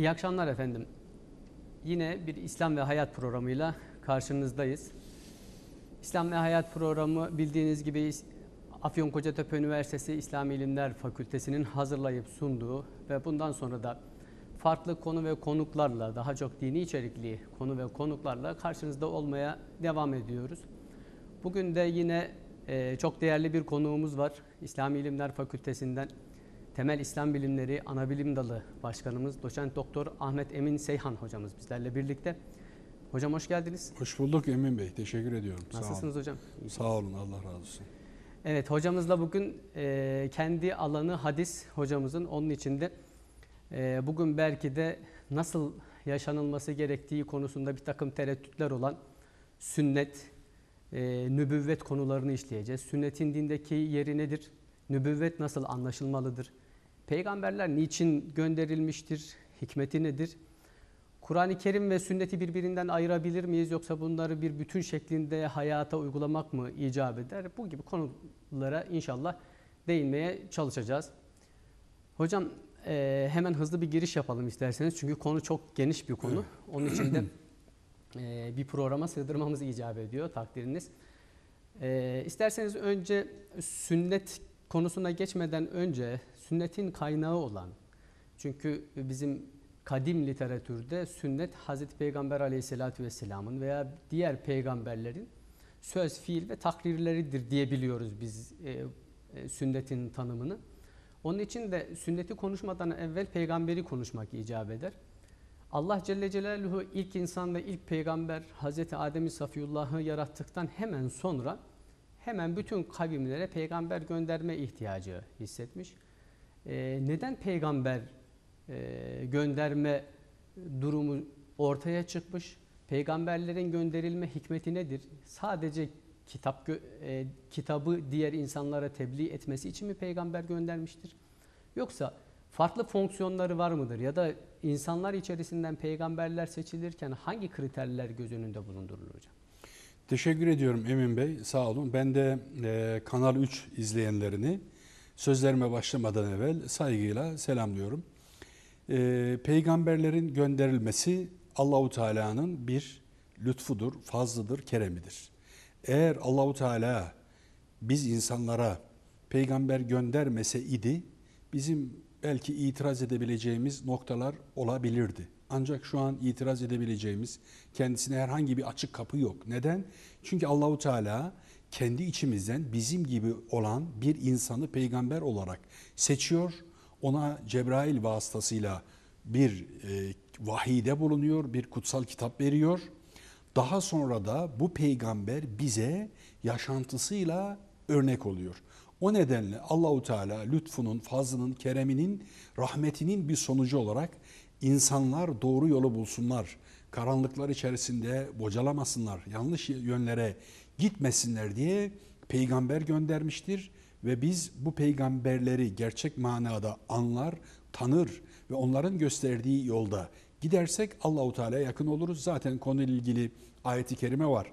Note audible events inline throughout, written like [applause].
İyi akşamlar efendim. Yine bir İslam ve Hayat programıyla karşınızdayız. İslam ve Hayat programı bildiğiniz gibi Afyonkarahisar Üniversitesi İslam İlimler Fakültesi'nin hazırlayıp sunduğu ve bundan sonra da farklı konu ve konuklarla daha çok dini içerikli konu ve konuklarla karşınızda olmaya devam ediyoruz. Bugün de yine e, çok değerli bir konuğumuz var. İslam İlimler Fakültesinden Temel İslam Bilimleri Anabilim Dalı Başkanımız Doçent Doktor Ahmet Emin Seyhan hocamız bizlerle birlikte. Hocam hoş geldiniz. Hoş bulduk Emin Bey. Teşekkür ediyorum. Nasılsınız hocam? Sağ olun. Allah razı olsun. Evet hocamızla bugün e, kendi alanı hadis hocamızın onun içinde e, bugün belki de nasıl yaşanılması gerektiği konusunda bir takım tereddütler olan sünnet, e, nübüvvet konularını işleyeceğiz. Sünnetin dindeki yeri nedir? Nübüvvet nasıl anlaşılmalıdır? Peygamberler niçin gönderilmiştir? Hikmeti nedir? Kur'an-ı Kerim ve sünneti birbirinden ayırabilir miyiz yoksa bunları bir bütün şeklinde hayata uygulamak mı icap eder? Bu gibi konulara inşallah değinmeye çalışacağız. Hocam e, hemen hızlı bir giriş yapalım isterseniz çünkü konu çok geniş bir konu. Onun için de e, bir programa sığdırmamız icap ediyor takdiriniz. E, isterseniz önce sünnet konusuna geçmeden önce sünnetin kaynağı olan çünkü bizim kadim literatürde sünnet Hazreti Peygamber aleyhissalatü vesselamın veya diğer peygamberlerin söz, fiil ve takrirleridir diyebiliyoruz biz e, e, sünnetin tanımını. Onun için de sünneti konuşmadan evvel peygamberi konuşmak icap eder. Allah Celle Celaluhu ilk insan ve ilk peygamber Hazreti Adem'i Safiyullah'ı yarattıktan hemen sonra hemen bütün kavimlere peygamber gönderme ihtiyacı hissetmiş. Ee, neden peygamber e, gönderme durumu ortaya çıkmış? Peygamberlerin gönderilme hikmeti nedir? Sadece kitap e, kitabı diğer insanlara tebliğ etmesi için mi peygamber göndermiştir? Yoksa farklı fonksiyonları var mıdır? Ya da insanlar içerisinden peygamberler seçilirken hangi kriterler göz önünde bulundurulur hocam? Teşekkür ediyorum Emin Bey. Sağ olun. Ben de e, Kanal 3 izleyenlerini sözlerime başlamadan evvel saygıyla selamlıyorum. E, peygamberlerin gönderilmesi Allahu Teala'nın bir lütfudur, fazlıdır, keremidir. Eğer Allahu Teala biz insanlara peygamber göndermese idi bizim belki itiraz edebileceğimiz noktalar olabilirdi. Ancak şu an itiraz edebileceğimiz kendisine herhangi bir açık kapı yok. Neden? Çünkü Allahu Teala kendi içimizden bizim gibi olan bir insanı peygamber olarak seçiyor. Ona Cebrail vasıtasıyla bir e, vahide bulunuyor, bir kutsal kitap veriyor. Daha sonra da bu peygamber bize yaşantısıyla örnek oluyor. O nedenle Allahu Teala lütfunun, fazlının, kereminin, rahmetinin bir sonucu olarak insanlar doğru yolu bulsunlar. Karanlıklar içerisinde bocalamasınlar, yanlış yönlere gitmesinler diye peygamber göndermiştir ve biz bu peygamberleri gerçek manada anlar, tanır ve onların gösterdiği yolda gidersek Allahu Teala'ya yakın oluruz. Zaten konuyla ilgili ayeti kerime var.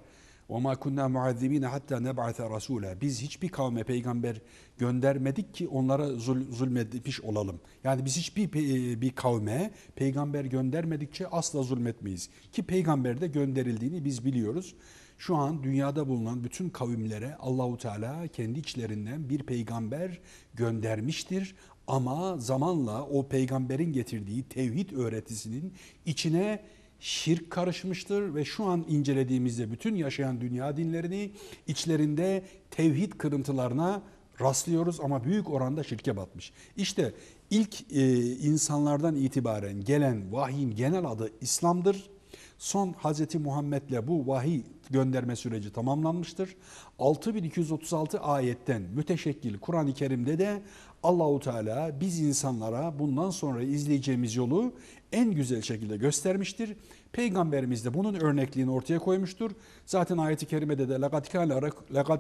وَمَا كُنَّا مُعَذِّب۪ينَ حَتَّى نَبْعَثَ رَسُولًا Biz hiçbir kavme peygamber göndermedik ki onlara zul, zulmetmiş olalım. Yani biz hiçbir bir kavme peygamber göndermedikçe asla zulmetmeyiz. Ki peygamber de gönderildiğini biz biliyoruz. Şu an dünyada bulunan bütün kavimlere Allahu Teala kendi içlerinden bir peygamber göndermiştir. Ama zamanla o peygamberin getirdiği tevhid öğretisinin içine şirk karışmıştır ve şu an incelediğimizde bütün yaşayan dünya dinlerini içlerinde tevhid kırıntılarına rastlıyoruz ama büyük oranda şirke batmış. İşte ilk e, insanlardan itibaren gelen vahyin genel adı İslam'dır. Son Hz. Muhammed'le bu vahiy gönderme süreci tamamlanmıştır. 6236 ayetten müteşekkil Kur'an-ı Kerim'de de Allahu Teala biz insanlara bundan sonra izleyeceğimiz yolu en güzel şekilde göstermiştir. Peygamberimiz de bunun örnekliğini ortaya koymuştur. Zaten ayeti kerimede de لَقَدْ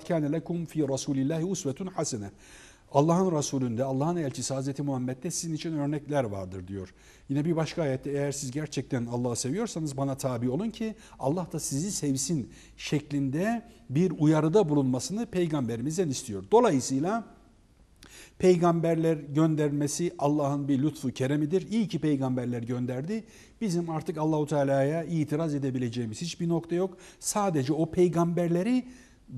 كَانَ لَكُمْ ف۪ي رَسُولِ اللّٰهِ اُسْوَةٌ حَسَنَةٌ Allah'ın Resulü'nde, Allah'ın elçisi Hazreti Muhammed'de sizin için örnekler vardır diyor. Yine bir başka ayette eğer siz gerçekten Allah'ı seviyorsanız bana tabi olun ki Allah da sizi sevsin şeklinde bir uyarıda bulunmasını peygamberimizden istiyor. Dolayısıyla Peygamberler göndermesi Allah'ın bir lütfu keremidir. İyi ki peygamberler gönderdi. Bizim artık Allahu Teala'ya itiraz edebileceğimiz hiçbir nokta yok. Sadece o peygamberleri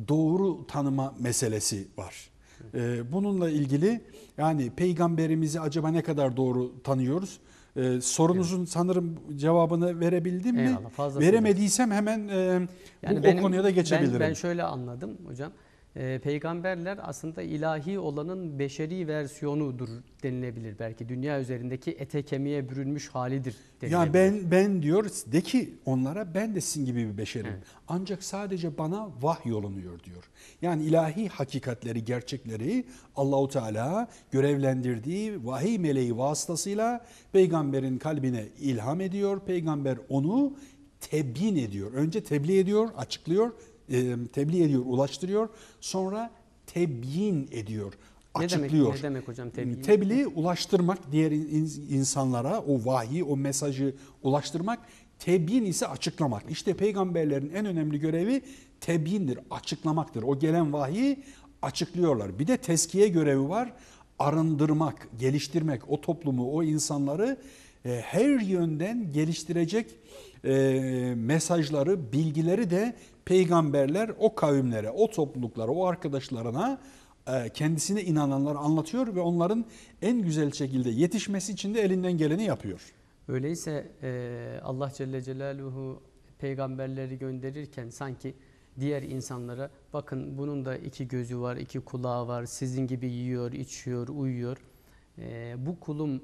doğru tanıma meselesi var. Ee, bununla ilgili yani peygamberimizi acaba ne kadar doğru tanıyoruz? Ee, sorunuzun sanırım cevabını verebildim mi? Eyvallah, fazlasıyla. Veremediysem hemen e, bu, benim- o konuya da geçebilirim. Ben, ben şöyle anladım hocam. Ee, peygamberler aslında ilahi olanın beşeri versiyonudur denilebilir. Belki dünya üzerindeki ete kemiğe bürünmüş halidir denilebilir. Ya ben ben diyor de ki onlara ben de sizin gibi bir beşerim. Evet. Ancak sadece bana vahy yolunuyor diyor. Yani ilahi hakikatleri, gerçekleri Allahu Teala görevlendirdiği vahiy meleği vasıtasıyla peygamberin kalbine ilham ediyor. Peygamber onu tebyin ediyor. Önce tebliğ ediyor, açıklıyor, tebliğ ediyor, ulaştırıyor. Sonra tebyin ediyor, ne açıklıyor. demek, ne demek hocam tebliğ? Tebliğ ulaştırmak diğer in- insanlara o vahiy, o mesajı ulaştırmak. Tebyin ise açıklamak. İşte peygamberlerin en önemli görevi tebyindir, açıklamaktır. O gelen vahiyi açıklıyorlar. Bir de teskiye görevi var. Arındırmak, geliştirmek o toplumu, o insanları e, her yönden geliştirecek e, mesajları, bilgileri de peygamberler o kavimlere, o topluluklara, o arkadaşlarına e, kendisine inananlara anlatıyor ve onların en güzel şekilde yetişmesi için de elinden geleni yapıyor. Öyleyse e, Allah Celle Celaluhu peygamberleri gönderirken sanki diğer insanlara bakın bunun da iki gözü var, iki kulağı var, sizin gibi yiyor, içiyor, uyuyor. E, bu kulum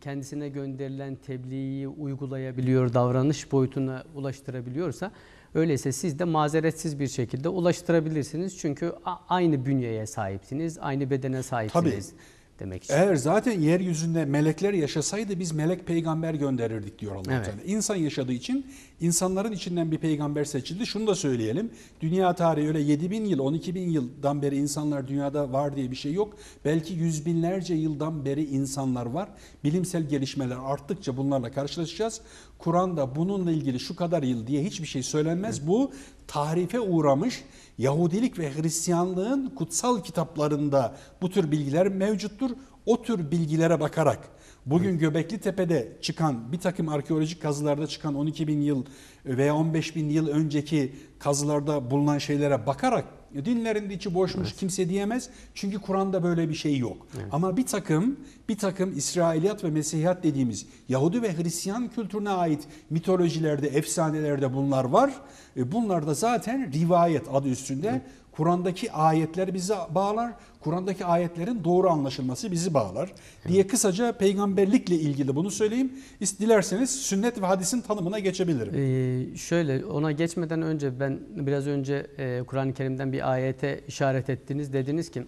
kendisine gönderilen tebliği uygulayabiliyor, davranış boyutuna ulaştırabiliyorsa öyleyse siz de mazeretsiz bir şekilde ulaştırabilirsiniz. Çünkü aynı bünyeye sahipsiniz, aynı bedene sahipsiniz demek için. Eğer zaten yeryüzünde melekler yaşasaydı biz melek peygamber gönderirdik diyor Allah Evet. Teala. İnsan yaşadığı için insanların içinden bir peygamber seçildi. Şunu da söyleyelim. Dünya tarihi öyle 7000 yıl, 12 bin yıldan beri insanlar dünyada var diye bir şey yok. Belki yüz binlerce yıldan beri insanlar var. Bilimsel gelişmeler arttıkça bunlarla karşılaşacağız. Kur'an'da bununla ilgili şu kadar yıl diye hiçbir şey söylenmez. Bu tahrife uğramış Yahudilik ve Hristiyanlığın kutsal kitaplarında bu tür bilgiler mevcuttur. O tür bilgilere bakarak bugün Göbekli Tepe'de çıkan bir takım arkeolojik kazılarda çıkan 12 bin yıl veya 15 bin yıl önceki kazılarda bulunan şeylere bakarak dinlerinde içi boşmuş kimse diyemez. Çünkü Kur'an'da böyle bir şey yok. Ama bir takım bir takım İsrailiyat ve Mesihiyat dediğimiz Yahudi ve Hristiyan kültürüne ait mitolojilerde, efsanelerde bunlar var. E, Bunlar da zaten rivayet adı üstünde. Kur'an'daki ayetler bizi bağlar. Kur'an'daki ayetlerin doğru anlaşılması bizi bağlar. Diye kısaca peygamberlikle ilgili bunu söyleyeyim. Dilerseniz sünnet ve hadisin tanımına geçebilirim. Ee, şöyle ona geçmeden önce ben biraz önce e, Kur'an-ı Kerim'den bir ayete işaret ettiniz. Dediniz ki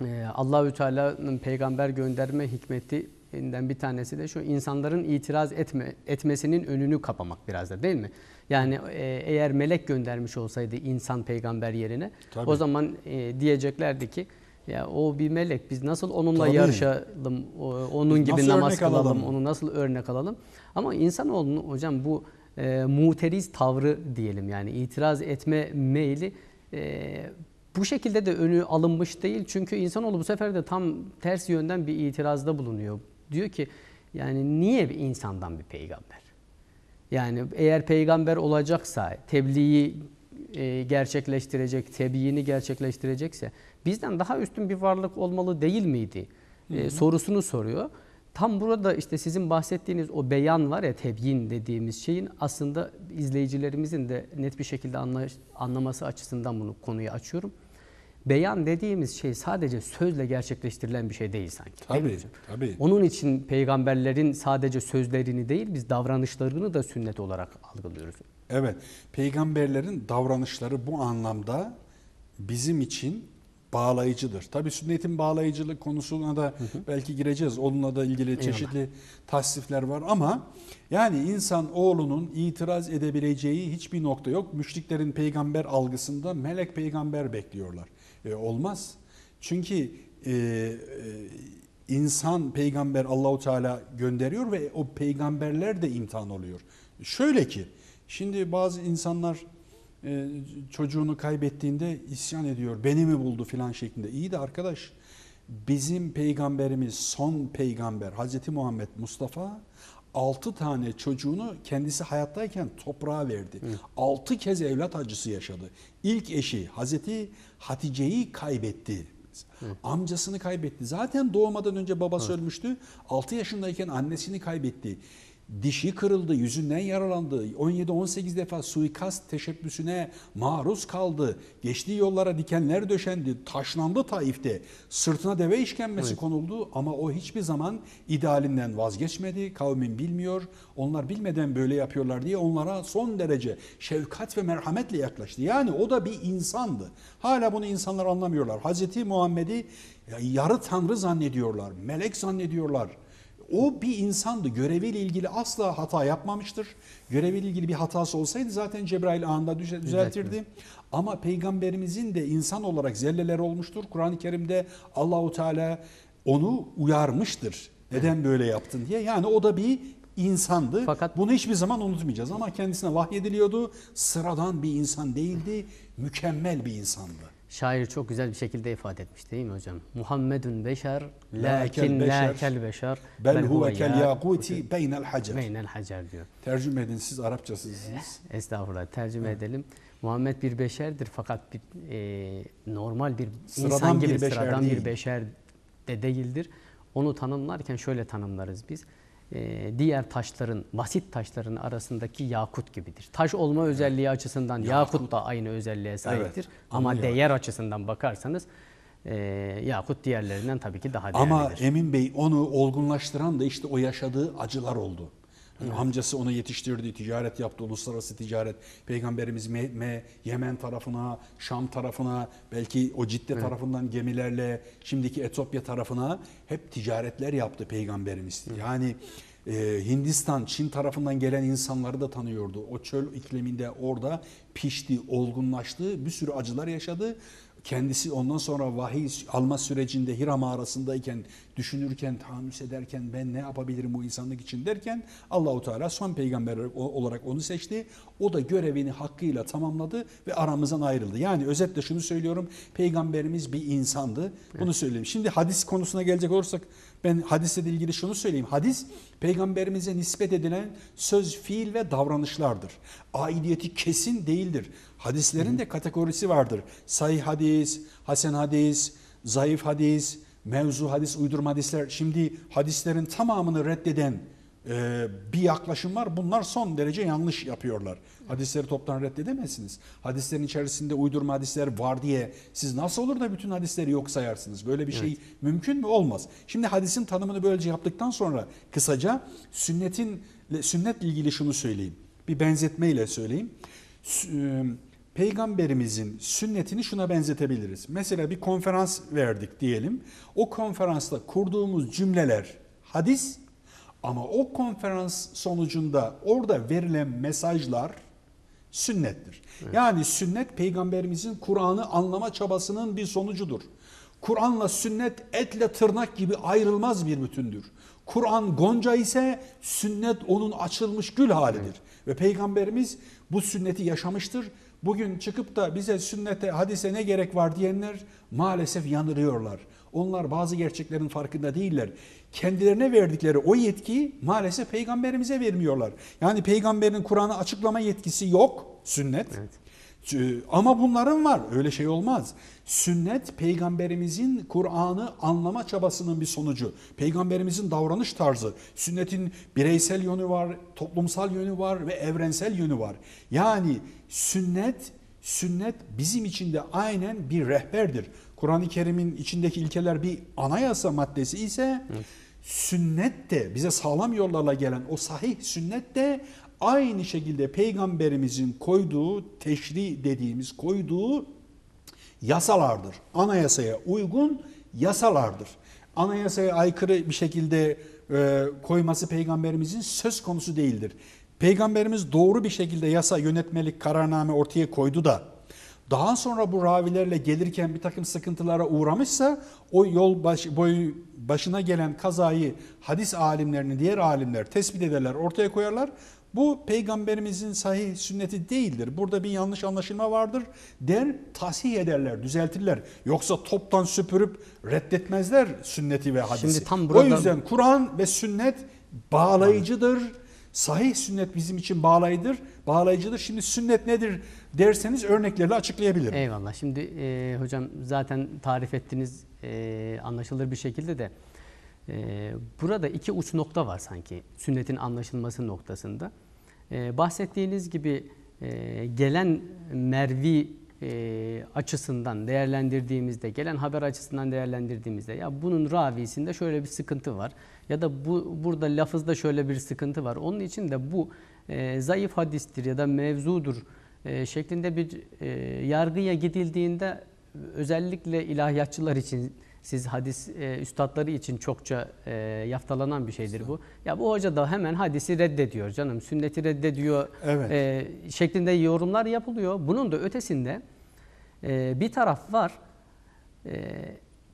e, Allahü Teala'nın peygamber gönderme hikmetinden bir tanesi de şu insanların itiraz etme etmesinin önünü kapamak biraz da değil mi? Yani e, eğer melek göndermiş olsaydı insan peygamber yerine Tabii. o zaman e, diyeceklerdi ki ya o bir melek biz nasıl onunla Tabii. yarışalım onun Biz gibi namaz kılalım alalım? onu nasıl örnek alalım ama insanoğlunun hocam bu e, muteriz tavrı diyelim yani itiraz etme meyli e, bu şekilde de önü alınmış değil çünkü insanoğlu bu sefer de tam ters yönden bir itirazda bulunuyor diyor ki yani niye bir insandan bir peygamber yani eğer peygamber olacaksa, tebliği e, gerçekleştirecek, tebliğini gerçekleştirecekse bizden daha üstün bir varlık olmalı değil miydi? E, sorusunu soruyor. Tam burada işte sizin bahsettiğiniz o beyan var ya tebyin dediğimiz şeyin aslında izleyicilerimizin de net bir şekilde anla- anlaması açısından bunu konuyu açıyorum. Beyan dediğimiz şey sadece sözle gerçekleştirilen bir şey değil sanki. değil Tabii, hocam? tabii. Onun için peygamberlerin sadece sözlerini değil biz davranışlarını da sünnet olarak algılıyoruz. Evet, peygamberlerin davranışları bu anlamda bizim için bağlayıcıdır. Tabii sünnetin bağlayıcılık konusuna da belki gireceğiz. Onunla da ilgili çeşitli tasnifler var ama yani insan oğlunun itiraz edebileceği hiçbir nokta yok. Müşriklerin peygamber algısında melek peygamber bekliyorlar. E, olmaz. Çünkü e, e, insan peygamber Allahu Teala gönderiyor ve o peygamberler de imtihan oluyor. Şöyle ki şimdi bazı insanlar e, çocuğunu kaybettiğinde isyan ediyor. Beni mi buldu filan şeklinde. İyi de arkadaş Bizim peygamberimiz son peygamber Hazreti Muhammed Mustafa 6 tane çocuğunu kendisi hayattayken toprağa verdi. 6 kez evlat acısı yaşadı. İlk eşi Hazreti Hatice'yi kaybetti. Amcasını kaybetti. Zaten doğmadan önce babası ölmüştü. 6 yaşındayken annesini kaybetti. Dişi kırıldı, yüzünden yaralandı. 17-18 defa suikast teşebbüsüne maruz kaldı. Geçtiği yollara dikenler döşendi. Taşlandı Taif'te. Sırtına deve işkembesi konuldu ama o hiçbir zaman idealinden vazgeçmedi. Kavmin bilmiyor. Onlar bilmeden böyle yapıyorlar diye onlara son derece şefkat ve merhametle yaklaştı. Yani o da bir insandı. Hala bunu insanlar anlamıyorlar. Hazreti Muhammed'i yarı tanrı zannediyorlar. Melek zannediyorlar. O bir insandı. Göreviyle ilgili asla hata yapmamıştır. Göreviyle ilgili bir hatası olsaydı zaten Cebrail anında düze- düzeltirdi. Ama peygamberimizin de insan olarak zelleler olmuştur. Kur'an-ı Kerim'de Allahu Teala onu uyarmıştır. Neden böyle yaptın diye. Yani o da bir insandı. Fakat- Bunu hiçbir zaman unutmayacağız. Ama kendisine vahyediliyordu. Sıradan bir insan değildi. Mükemmel bir insandı. Şair çok güzel bir şekilde ifade etmiş değil mi hocam? Muhammedun beşer, lakin la kel beşer, Bel huve kel yakuti beynel hacer. beynel hacer diyor. Tercüme edin siz Arapçasınız. Estağfurullah tercüme edelim. Muhammed bir beşerdir fakat bir e, normal bir Sıradan insan bir gibi beşer sıradan değil. bir beşer de değildir. Onu tanımlarken şöyle tanımlarız biz. E, diğer taşların, basit taşların arasındaki yakut gibidir. Taş olma özelliği açısından yakut, da aynı özelliğe sahiptir. Ama ama değer açısından bakarsanız e, yakut diğerlerinden tabii ki daha değerlidir. Ama Emin Bey onu olgunlaştıran da işte o yaşadığı acılar oldu. Hani Amcası onu yetiştirdi, ticaret yaptı, uluslararası ticaret. Peygamberimiz Me- Me- Yemen tarafına, Şam tarafına, belki o Cidde tarafından gemilerle şimdiki Etiyopya tarafına hep ticaretler yaptı Peygamberimiz. Yani e, Hindistan, Çin tarafından gelen insanları da tanıyordu. O çöl ikliminde orada pişti, olgunlaştı, bir sürü acılar yaşadı. Kendisi ondan sonra vahiy alma sürecinde Hira mağarasındayken düşünürken, tahammüs ederken ben ne yapabilirim bu insanlık için derken Allahu Teala son peygamber olarak onu seçti. O da görevini hakkıyla tamamladı ve aramızdan ayrıldı. Yani özetle şunu söylüyorum. Peygamberimiz bir insandı. Bunu söyleyeyim. Şimdi hadis konusuna gelecek olursak ben hadisle ilgili şunu söyleyeyim. Hadis peygamberimize nispet edilen söz, fiil ve davranışlardır. Aidiyeti kesin değildir. Hadislerin de kategorisi vardır. Sahih hadis, hasen hadis, zayıf hadis, mevzu hadis, uydurma hadisler. Şimdi hadislerin tamamını reddeden e, bir yaklaşım var. Bunlar son derece yanlış yapıyorlar. Hadisleri toptan reddedemezsiniz. Hadislerin içerisinde uydurma hadisler var diye siz nasıl olur da bütün hadisleri yok sayarsınız? Böyle bir şey mümkün mü? Olmaz. Şimdi hadisin tanımını böylece yaptıktan sonra kısaca sünnetin sünnetle ilgili şunu söyleyeyim. Bir benzetmeyle söyleyeyim. Sü- e, Peygamberimizin sünnetini şuna benzetebiliriz. Mesela bir konferans verdik diyelim. O konferansta kurduğumuz cümleler hadis ama o konferans sonucunda orada verilen mesajlar sünnettir. Yani sünnet peygamberimizin Kur'an'ı anlama çabasının bir sonucudur. Kur'an'la sünnet etle tırnak gibi ayrılmaz bir bütündür. Kur'an gonca ise sünnet onun açılmış gül halidir. Ve peygamberimiz bu sünneti yaşamıştır. Bugün çıkıp da bize sünnete, hadise ne gerek var diyenler maalesef yanılıyorlar. Onlar bazı gerçeklerin farkında değiller. Kendilerine verdikleri o yetkiyi maalesef peygamberimize vermiyorlar. Yani peygamberin Kur'an'ı açıklama yetkisi yok, sünnet. Ee, Ama bunların var. Öyle şey olmaz. Sünnet peygamberimizin Kur'an'ı anlama çabasının bir sonucu. Peygamberimizin davranış tarzı. Sünnetin bireysel yönü var, toplumsal yönü var ve evrensel yönü var. Yani sünnet sünnet bizim için de aynen bir rehberdir. Kur'an-ı Kerim'in içindeki ilkeler bir anayasa maddesi ise sünnet de bize sağlam yollarla gelen o sahih sünnet de aynı şekilde peygamberimizin koyduğu teşri dediğimiz koyduğu yasalardır. Anayasaya uygun yasalardır. Anayasaya aykırı bir şekilde e, koyması peygamberimizin söz konusu değildir. Peygamberimiz doğru bir şekilde yasa, yönetmelik, kararname ortaya koydu da daha sonra bu ravilerle gelirken bir takım sıkıntılara uğramışsa o yol baş, boyu başına gelen kazayı hadis alimlerini diğer alimler tespit ederler, ortaya koyarlar. Bu peygamberimizin sahih sünneti değildir. Burada bir yanlış anlaşılma vardır der, tasih ederler, düzeltirler. Yoksa toptan süpürüp reddetmezler sünneti ve hadisi. Şimdi tam burada- O yüzden Kur'an ve sünnet bağlayıcıdır. Sahih sünnet bizim için bağlayıcıdır. Bağlayıcıdır. Şimdi sünnet nedir derseniz örneklerle açıklayabilirim. Eyvallah. Şimdi e, hocam zaten tarif ettiğiniz e, anlaşılır bir şekilde de e, burada iki uç nokta var sanki sünnetin anlaşılması noktasında. E, bahsettiğiniz gibi e, gelen mervi e, açısından değerlendirdiğimizde, gelen haber açısından değerlendirdiğimizde ya bunun ravisinde şöyle bir sıkıntı var ya da bu burada lafızda şöyle bir sıkıntı var. Onun için de bu e, zayıf hadistir ya da mevzudur e, şeklinde bir e, yargıya gidildiğinde özellikle ilahiyatçılar için siz hadis e, üstadları için çokça e, yaftalanan bir şeydir bu. Ya bu hoca da hemen hadisi reddediyor canım, sünneti reddediyor Evet. e, şeklinde yorumlar yapılıyor. Bunun da ötesinde e, bir taraf var. E,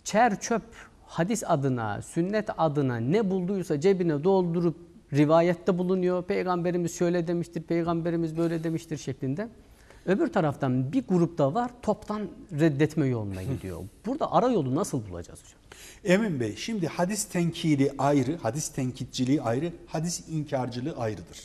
çer çöp hadis adına, sünnet adına ne bulduysa cebine doldurup rivayette bulunuyor. Peygamberimiz şöyle demiştir, peygamberimiz böyle demiştir şeklinde. Öbür taraftan bir grupta var toptan reddetme yoluna [laughs] gidiyor. Burada ara yolu nasıl bulacağız hocam? Emin Bey şimdi hadis tenkidi ayrı, hadis tenkitçiliği ayrı, hadis inkarcılığı ayrıdır.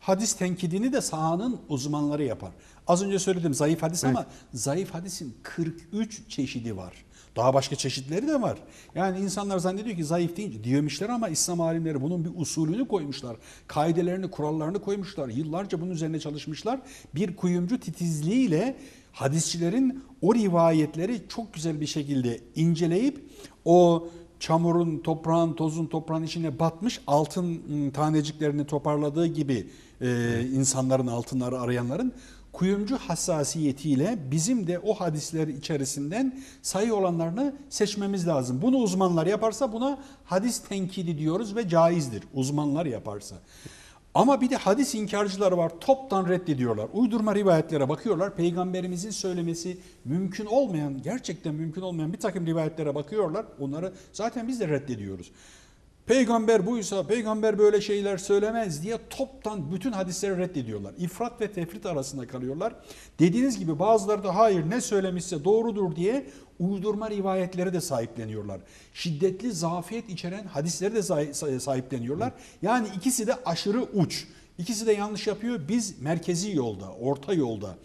Hadis tenkidini de sahanın uzmanları yapar. Az önce söyledim zayıf hadis ama zayıf hadisin 43 çeşidi var. Daha başka çeşitleri de var. Yani insanlar zannediyor ki zayıf deyince diyormuşlar ama İslam alimleri bunun bir usulünü koymuşlar. Kaidelerini, kurallarını koymuşlar. Yıllarca bunun üzerine çalışmışlar. Bir kuyumcu titizliğiyle hadisçilerin o rivayetleri çok güzel bir şekilde inceleyip o çamurun, toprağın, tozun toprağın içine batmış altın ım, taneciklerini toparladığı gibi e, insanların altınları arayanların kuyumcu hassasiyetiyle bizim de o hadisler içerisinden sayı olanlarını seçmemiz lazım. Bunu uzmanlar yaparsa buna hadis tenkidi diyoruz ve caizdir uzmanlar yaparsa. Ama bir de hadis inkarcıları var. Toptan reddediyorlar. Uydurma rivayetlere bakıyorlar. Peygamberimizin söylemesi mümkün olmayan, gerçekten mümkün olmayan bir takım rivayetlere bakıyorlar. Onları zaten biz de reddediyoruz. Peygamber buysa, peygamber böyle şeyler söylemez diye toptan bütün hadisleri reddediyorlar. İfrat ve tefrit arasında kalıyorlar. Dediğiniz gibi bazıları da hayır ne söylemişse doğrudur diye uydurma rivayetleri de sahipleniyorlar. Şiddetli zafiyet içeren hadisleri de sahi- sahipleniyorlar. Yani ikisi de aşırı uç. İkisi de yanlış yapıyor. Biz merkezi yolda, orta yolda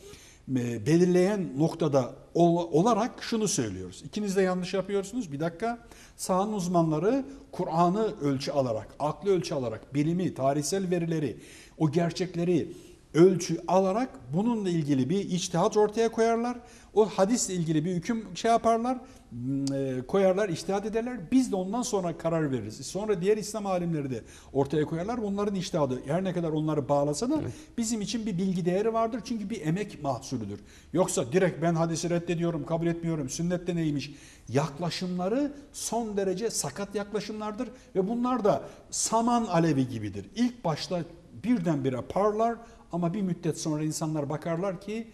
belirleyen noktada ol- olarak şunu söylüyoruz. İkiniz de yanlış yapıyorsunuz. Bir dakika. Sahanın uzmanları Kur'an'ı ölçü alarak, aklı ölçü alarak, bilimi, tarihsel verileri, o gerçekleri ölçü alarak bununla ilgili bir içtihat ortaya koyarlar. O hadisle ilgili bir hüküm şey yaparlar, e, koyarlar, içtihat ederler. Biz de ondan sonra karar veririz. Sonra diğer İslam alimleri de ortaya koyarlar. Onların içtihadı her ne kadar onları bağlasa da bizim için bir bilgi değeri vardır. Çünkü bir emek mahsulüdür. Yoksa direkt ben hadisi reddediyorum, kabul etmiyorum, sünnette neymiş yaklaşımları son derece sakat yaklaşımlardır. Ve bunlar da saman alevi gibidir. İlk başta birdenbire parlar ama bir müddet sonra insanlar bakarlar ki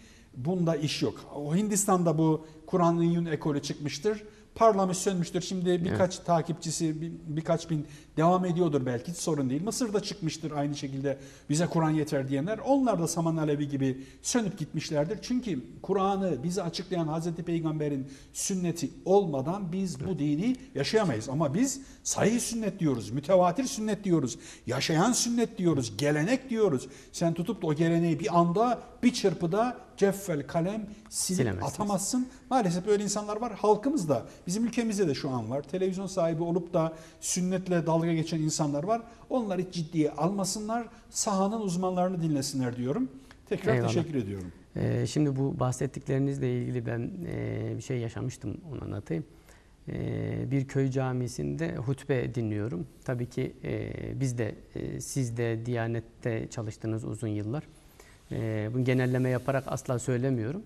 bunda iş yok. O Hindistan'da bu Kur'an-ı Yun ekolü çıkmıştır. Parlamış sönmüştür. Şimdi birkaç takipçisi bir- birkaç bin devam ediyordur belki hiç sorun değil. Mısır'da çıkmıştır aynı şekilde bize Kur'an yeter diyenler. Onlar da Saman Alevi gibi sönüp gitmişlerdir. Çünkü Kur'an'ı bize açıklayan Hazreti Peygamber'in sünneti olmadan biz bu dini yaşayamayız. Ama biz sahih sünnet diyoruz, mütevatir sünnet diyoruz, yaşayan sünnet diyoruz, gelenek diyoruz. Sen tutup da o geleneği bir anda bir çırpıda ceffel kalem silip atamazsın. Maalesef böyle insanlar var. Halkımız da bizim ülkemizde de şu an var. Televizyon sahibi olup da sünnetle dalga geçen insanlar var. Onlar hiç ciddiye almasınlar. Sahanın uzmanlarını dinlesinler diyorum. Tekrar Eyvallah. teşekkür ediyorum. Ee, şimdi bu bahsettiklerinizle ilgili ben e, bir şey yaşamıştım onu anlatayım. Ee, bir köy camisinde hutbe dinliyorum. Tabii ki e, biz de e, siz de Diyanet'te çalıştınız uzun yıllar. E, bunu genelleme yaparak asla söylemiyorum.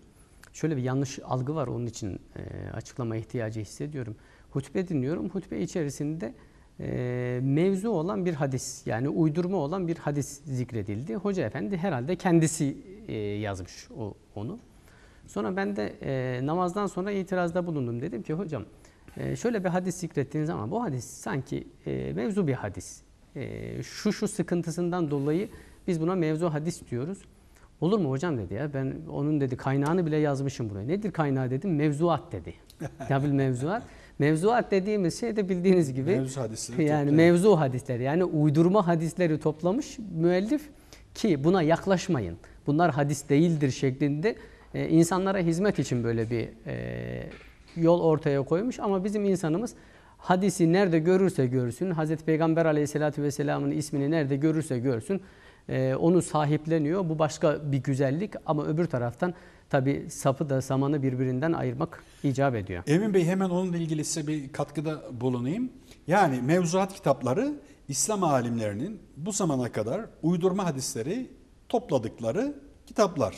Şöyle bir yanlış algı var onun için e, açıklama ihtiyacı hissediyorum. Hutbe dinliyorum. Hutbe içerisinde e, mevzu olan bir hadis yani uydurma olan bir hadis zikredildi. Hoca efendi herhalde kendisi e, yazmış o, onu. Sonra ben de e, namazdan sonra itirazda bulundum. Dedim ki hocam e, şöyle bir hadis zikrettiniz ama bu hadis sanki e, mevzu bir hadis. E, şu şu sıkıntısından dolayı Biz buna mevzu hadis diyoruz. Olur mu hocam dedi ya ben onun dedi kaynağını bile yazmışım buraya. Nedir kaynağı dedim mevzuat dedi. [laughs] Kabil mevzuat. Mevzuat dediğimiz şey de bildiğiniz gibi Mevzu hadisleri yani toplayan. mevzu hadisleri yani uydurma hadisleri toplamış müellif ki buna yaklaşmayın. Bunlar hadis değildir şeklinde e, insanlara hizmet için böyle bir e, yol ortaya koymuş ama bizim insanımız hadisi nerede görürse görsün, Hazreti Peygamber Aleyhisselatü Vesselam'ın ismini nerede görürse görsün, e, onu sahipleniyor. Bu başka bir güzellik ama öbür taraftan tabi sapı da samanı birbirinden ayırmak icap ediyor. Emin Bey hemen onunla ilgili size bir katkıda bulunayım. Yani mevzuat kitapları İslam alimlerinin bu zamana kadar uydurma hadisleri topladıkları kitaplar.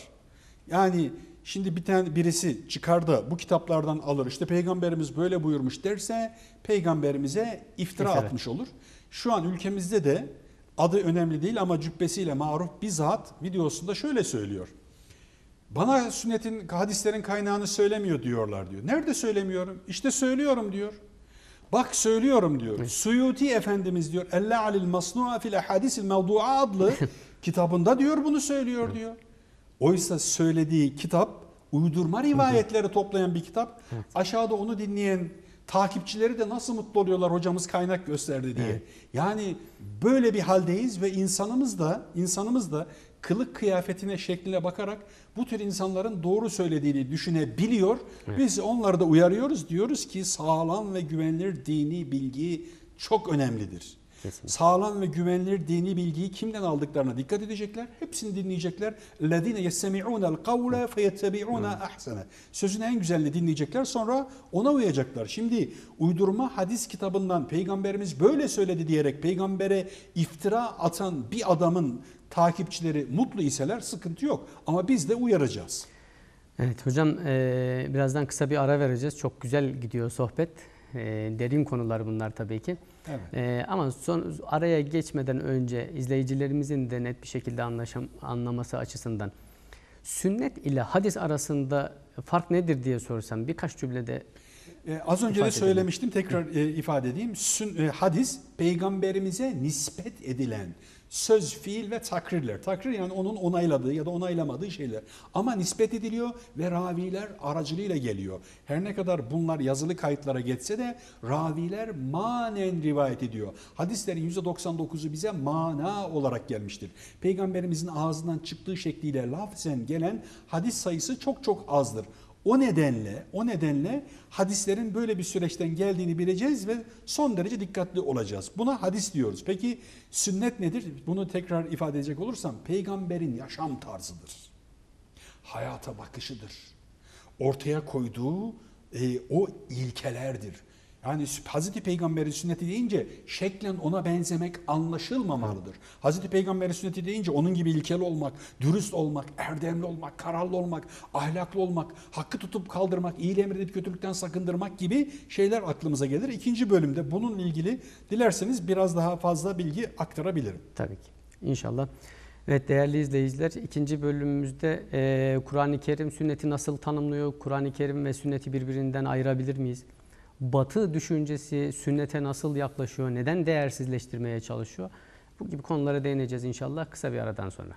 Yani şimdi bir tane birisi çıkar da bu kitaplardan alır işte peygamberimiz böyle buyurmuş derse peygamberimize iftira Evet. atmış olur. Şu an ülkemizde de adı önemli değil ama cübbesiyle maruf bizzat videosunda şöyle söylüyor. Bana sünnetin, hadislerin kaynağını söylemiyor diyorlar diyor. Nerede söylemiyorum? İşte söylüyorum diyor. Bak söylüyorum diyor. Suyuti Efendimiz diyor. Elle alil masnu'a fil hadisil mevdu'a adlı [laughs] kitabında diyor bunu söylüyor diyor. Oysa söylediği kitap uydurma rivayetleri toplayan bir kitap. Aşağıda onu dinleyen takipçileri de nasıl mutlu oluyorlar hocamız kaynak gösterdi diye. Yani böyle bir haldeyiz ve insanımız da insanımız da kılık kıyafetine şekline bakarak bu tür insanların doğru söylediğini düşünebiliyor. Biz onları da uyarıyoruz. Diyoruz ki sağlam ve güvenilir dini bilgi çok önemlidir. Kesinlikle. Sağlam ve güvenilir dini bilgiyi kimden aldıklarına dikkat edecekler. Hepsini dinleyecekler. Ladine yestemi'unel kavle feyettebi'une ahsene. Sözün en güzelini dinleyecekler sonra ona uyacaklar. Şimdi uydurma hadis kitabından peygamberimiz böyle söyledi diyerek peygambere iftira atan bir adamın takipçileri mutlu iseler sıkıntı yok. Ama biz de uyaracağız. Evet hocam e, birazdan kısa bir ara vereceğiz. Çok güzel gidiyor sohbet. E, derin konular bunlar tabii ki. Evet. E, ama son araya geçmeden önce izleyicilerimizin de net bir şekilde anlaşam, anlaması açısından sünnet ile hadis arasında fark nedir diye sorsam birkaç cümlede Ee, az önce İfade de söylemiştim tekrar e, ifade edeyim. Sün, e, hadis peygamberimize nispet edilen söz, fiil ve takrirler. Takrir yani onun onayladığı ya da onaylamadığı şeyler. Ama nispet ediliyor ve raviler aracılığıyla geliyor. Her ne kadar bunlar yazılı kayıtlara geçse de raviler manen rivayet ediyor. Hadislerin %99'u bize mana olarak gelmiştir. Peygamberimizin ağzından çıktığı şekliyle lafzen gelen hadis sayısı çok çok azdır. O nedenle, o nedenle hadislerin böyle bir süreçten geldiğini bileceğiz ve son derece dikkatli olacağız. Buna hadis diyoruz. Peki sünnet nedir? Bunu tekrar ifade edecek olursam peygamberin yaşam tarzıdır. Hayata bakışıdır. Ortaya koyduğu e, o ilkelerdir. Yani Hazreti Peygamber'in sünneti deyince şeklen ona benzemek anlaşılmamalıdır. Hazreti Peygamber'in sünneti deyince onun gibi ilkeli olmak, dürüst olmak, erdemli olmak, kararlı olmak, ahlaklı olmak, hakkı tutup kaldırmak, iyiliği emredip kötülükten sakındırmak gibi şeyler aklımıza gelir. İkinci bölümde bununla ilgili dilerseniz biraz daha fazla bilgi aktarabilirim. Tabii ki. İnşallah. Evet değerli izleyiciler ikinci bölümümüzde e, Kur'an-ı Kerim sünneti nasıl tanımlıyor? Kur'an-ı Kerim ve sünneti birbirinden ayırabilir miyiz? Batı düşüncesi sünnete nasıl yaklaşıyor? Neden değersizleştirmeye çalışıyor? Bu gibi konulara değineceğiz inşallah kısa bir aradan sonra.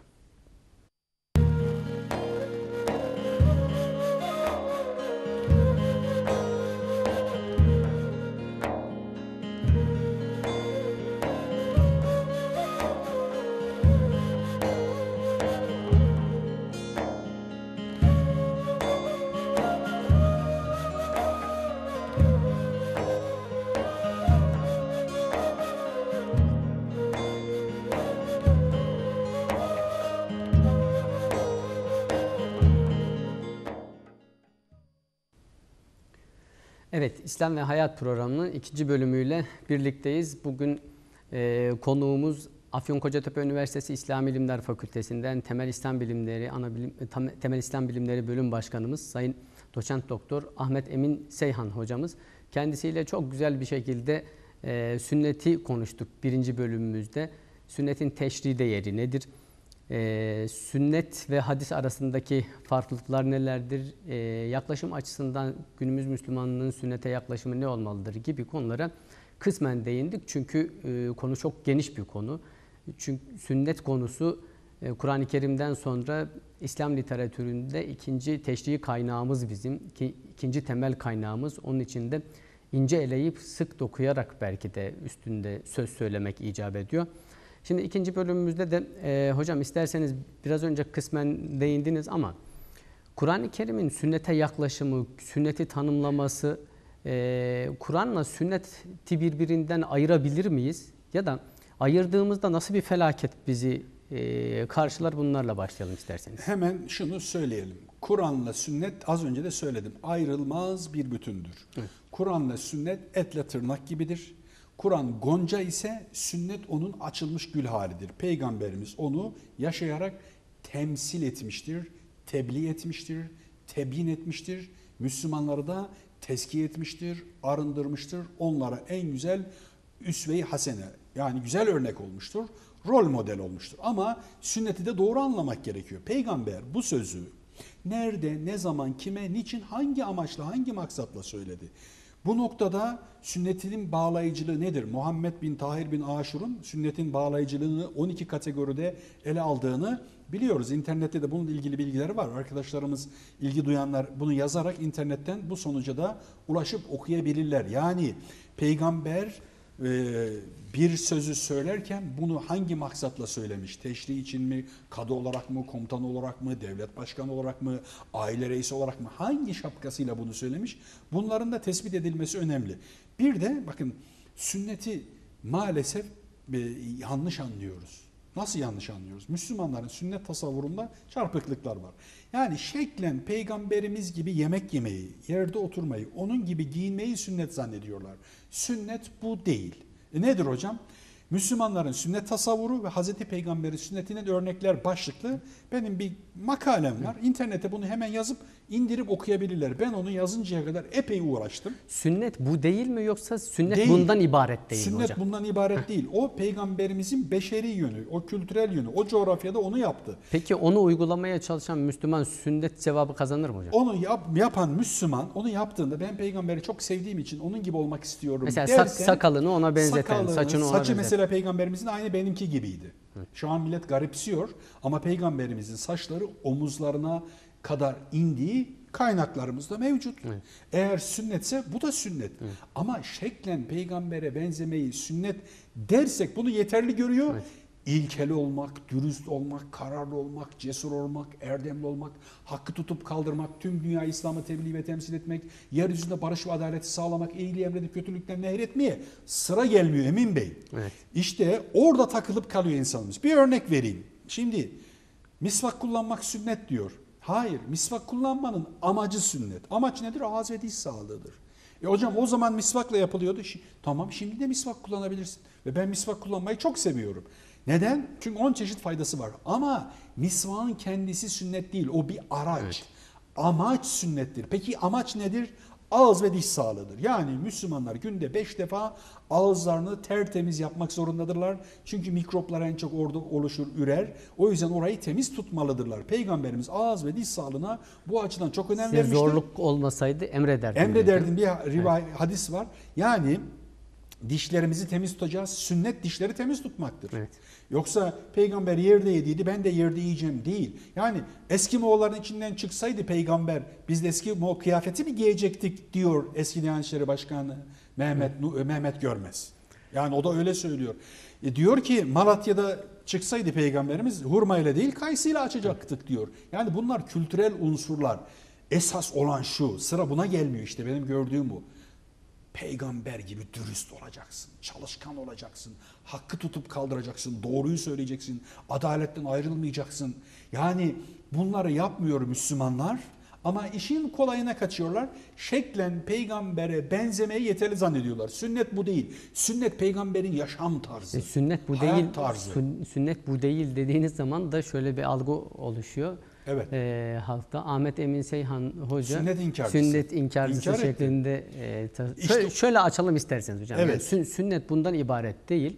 Evet, İslam ve Hayat programının ikinci bölümüyle birlikteyiz. Bugün e, konuğumuz Afyon Kocatepe Üniversitesi İslam İlimler Fakültesinden Temel İslam Bilimleri Ana Bilim, Tam- Temel İslam Bilimleri Bölüm Başkanımız Sayın Doçent Doktor Ahmet Emin Seyhan hocamız. Kendisiyle çok güzel bir şekilde e, sünneti konuştuk birinci bölümümüzde. Sünnetin teşride yeri nedir? Ee, sünnet ve hadis arasındaki farklılıklar nelerdir? Ee, yaklaşım açısından günümüz Müslümanlığının sünnete yaklaşımı ne olmalıdır gibi konulara kısmen değindik. Çünkü e, konu çok geniş bir konu. Çünkü sünnet konusu e, Kur'an-ı Kerim'den sonra İslam literatüründe ikinci teşriği kaynağımız bizim, ki ikinci temel kaynağımız. Onun için de ince eleyip sık dokuyarak belki de üstünde söz söylemek icap ediyor. Şimdi ikinci bölümümüzde de e, hocam isterseniz biraz önce kısmen değindiniz ama Kur'an-ı Kerim'in sünnete yaklaşımı, sünneti tanımlaması, e, Kur'an'la sünneti birbirinden ayırabilir miyiz? Ya da ayırdığımızda nasıl bir felaket bizi e, karşılar bunlarla başlayalım isterseniz. Hemen şunu söyleyelim. Kur'an'la sünnet az önce de söyledim. Ayrılmaz bir bütündür. Evet. Kur'an'la sünnet etle tırnak gibidir. Kur'an gonca ise sünnet onun açılmış gül halidir. Peygamberimiz onu yaşayarak temsil etmiştir, tebliğ etmiştir, tebyin etmiştir. Müslümanları da tezkiye etmiştir, arındırmıştır. Onlara en güzel üsve-i hasene yani güzel örnek olmuştur, rol model olmuştur. Ama sünneti de doğru anlamak gerekiyor. Peygamber bu sözü nerede, ne zaman, kime, niçin, hangi amaçla, hangi maksatla söyledi? Bu noktada sünnetin bağlayıcılığı nedir? Muhammed bin Tahir bin Aşur'un sünnetin bağlayıcılığını 12 kategoride ele aldığını biliyoruz. İnternette de bununla ilgili bilgileri var. Arkadaşlarımız, ilgi duyanlar bunu yazarak internetten bu sonuca da ulaşıp okuyabilirler. Yani peygamber bir sözü söylerken bunu hangi maksatla söylemiş? Teşri için mi, kadı olarak mı, komutan olarak mı, devlet başkanı olarak mı, aile reisi olarak mı, hangi şapkasıyla bunu söylemiş? Bunların da tespit edilmesi önemli. Bir de bakın sünneti maalesef e, yanlış anlıyoruz. Nasıl yanlış anlıyoruz? Müslümanların sünnet tasavvurunda çarpıklıklar var. Yani şeklen peygamberimiz gibi yemek yemeyi, yerde oturmayı, onun gibi giyinmeyi sünnet zannediyorlar. Sünnet bu değil. E nedir hocam? Müslümanların sünnet tasavvuru ve Hazreti Peygamber'in sünnetinin örnekler başlıklı benim bir makalem var. İnternete bunu hemen yazıp indirip okuyabilirler. Ben onu yazıncaya kadar epey uğraştım. Sünnet bu değil mi yoksa sünnet Değil. bundan ibaret değil mi Sünnet hocam? bundan ibaret değil. O peygamberimizin beşeri yönü, o kültürel yönü, o coğrafyada onu yaptı. Peki onu uygulamaya çalışan Müslüman sünnet cevabı kazanır mı hocam? Onu yap, yapan Müslüman onu yaptığında ben peygamberi çok sevdiğim için onun gibi olmak istiyorum Mesela dersen, sakalını ona benzeten, sakalını, saçını ona saçı benzeten. mesela peygamberimizin aynı benimki gibiydi. Şu an millet garipsiyor ama peygamberimizin saçları omuzlarına kadar indiği kaynaklarımızda mevcut. Evet. Eğer sünnetse bu da sünnet. Ama şeklen peygambere benzemeyi sünnet dersek bunu yeterli görüyor. Evet. İlkeli olmak, dürüst olmak, kararlı olmak, cesur olmak, erdemli olmak, hakkı tutup kaldırmak, tüm dünya İslam'ı tebliğ ve temsil etmek, yeryüzünde barış ve adaleti sağlamak, iyiliği emredip kötülükten nehretmeye sıra gelmiyor Emin Bey. Evet. İşte orada takılıp kalıyor insanımız. Bir örnek vereyim. Şimdi misvak kullanmak sünnet diyor. Hayır, misvak kullanmanın amacı sünnet. Amaç nedir? Ağız ve diş sağlığıdır. E hocam o zaman misvakla yapılıyordu. Şi- tamam şimdi de misvak kullanabilirsin. Ve ben misvak kullanmayı çok seviyorum. Neden? Çünkü 10 çeşit faydası var. Ama misvağın kendisi sünnet değil. O bir araç. Amaç sünnettir. Peki amaç nedir? Ağız ve diş sağlığıdır. Yani Müslümanlar günde 5 defa ağızlarını tertemiz yapmak zorundadırlar. Çünkü mikroplar en çok orada oluşur, ürer. O yüzden orayı temiz tutmalıdırlar. Peygamberimiz ağız ve diş sağlığına bu açıdan çok önem Size vermiştir. zorluk olmasaydı emrederdim. Emrederdim bir rivayet hadis var. Yani dişlerimizi temiz tutacağız. Sünnet dişleri temiz tutmaktır. Evet. Yoksa peygamber yerde yediydi ben de yerde yiyeceğim değil. Yani eski Moğolların içinden çıksaydı peygamber biz de eski Moğol kıyafeti mi giyecektik diyor eski Diyanet İşleri Başkanı Mehmet Nu- Mehmet Görmez. Yani o da öyle söylüyor. E diyor ki Malatya'da çıksaydı peygamberimiz hurma ile değil kayısıyla açacaktık diyor. Yani bunlar kültürel unsurlar. Esas olan şu sıra buna gelmiyor işte benim gördüğüm bu peygamber gibi dürüst olacaksın, çalışkan olacaksın, hakkı tutup kaldıracaksın, doğruyu söyleyeceksin, adaletten ayrılmayacaksın. Yani bunları yapmıyor Müslümanlar ama işin kolayına kaçıyorlar. Şeklen peygambere benzemeyi yeterli zannediyorlar. Sünnet bu değil. Sünnet peygamberin yaşam tarzı. E, sünnet bu değil. tarzı. sün- sünnet bu değil dediğiniz zaman da şöyle bir algı oluşuyor. Evet. E, halkta Ahmet Emin Seyhan Hoca Sünnet inkarcısı. sünnet inkarcısı İnkar şeklinde e, ta- İşte- şöyle, şöyle açalım isterseniz hocam. Evet. Yani sün- sünnet bundan ibaret değil.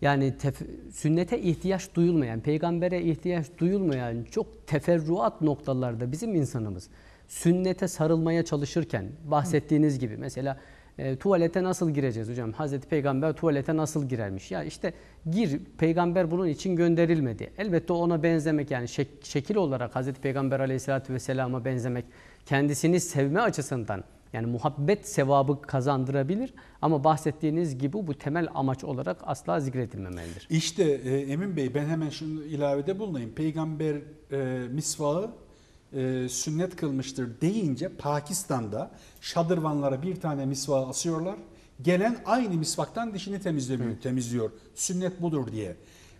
Yani tef- sünnete ihtiyaç duyulmayan, peygambere ihtiyaç duyulmayan çok teferruat noktalarda bizim insanımız sünnete sarılmaya çalışırken bahsettiğiniz gibi mesela E, tuvalete nasıl gireceğiz hocam? Hazreti Peygamber tuvalete nasıl girermiş? Ya işte gir peygamber bunun için gönderilmedi. Elbette ona benzemek yani şek- şekil olarak Hazreti Peygamber aleyhissalatü vesselama benzemek kendisini sevme açısından yani muhabbet sevabı kazandırabilir ama bahsettiğiniz gibi bu temel amaç olarak asla zikredilmemelidir. İşte e, Emin Bey ben hemen şunu ilavede bulunayım. Peygamber e, misvağı e, sünnet kılmıştır deyince Pakistan'da şadırvanlara bir tane misvağı asıyorlar. Gelen aynı misvaktan dişini temizliyor, temizliyor. Sünnet budur diye.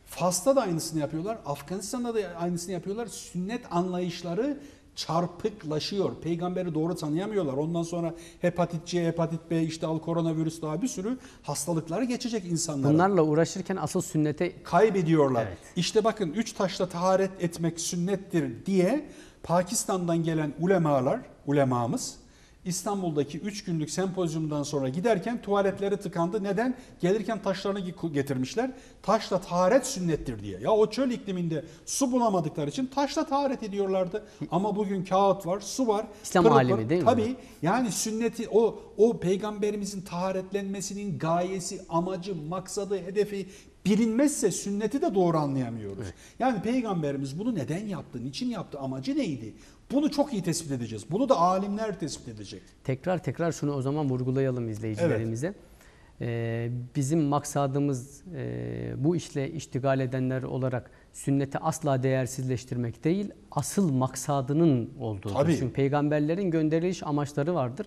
Fas'ta da aynısını yapıyorlar. Afganistan'da da aynısını yapıyorlar. Sünnet anlayışları çarpıklaşıyor. Peygamberi doğru tanıyamıyorlar. Ondan sonra hepatit C, hepatit B, işte al koronavirüs daha bir sürü hastalıkları geçecek insanlara Bunlarla uğraşırken asıl sünnete kaybediyorlar. Evet. İşte bakın üç taşla taharet etmek sünnettir diye Pakistan'dan gelen ulemalar, ulemamız İstanbul'daki üç günlük sempozyumdan sonra giderken tuvaletleri tıkandı. Neden? Gelirken taşlarını getirmişler. Taşla taharet sünnettir diye. Ya o çöl ikliminde su bulamadıkları için taşla taharet ediyorlardı. Ama bugün kağıt var, su var. İslam pırıl alemi değil mi Tabii yani sünneti o o peygamberimizin taharetlenmesinin gayesi, amacı, maksadı, hedefi bilinmezse sünneti de doğru anlayamıyoruz. Yani peygamberimiz bunu neden yaptı, niçin yaptı, amacı neydi? Bunu çok iyi tespit edeceğiz. Bunu da alimler tespit edecek. tekrar tekrar şunu o zaman vurgulayalım izleyicilerimize. Ee, bizim maksadımız e, bu işle iştigal edenler olarak sünneti asla değersizleştirmek değil, asıl maksadının olduğu. Tabii. Çünkü peygamberlerin gönderiliş amaçları vardır.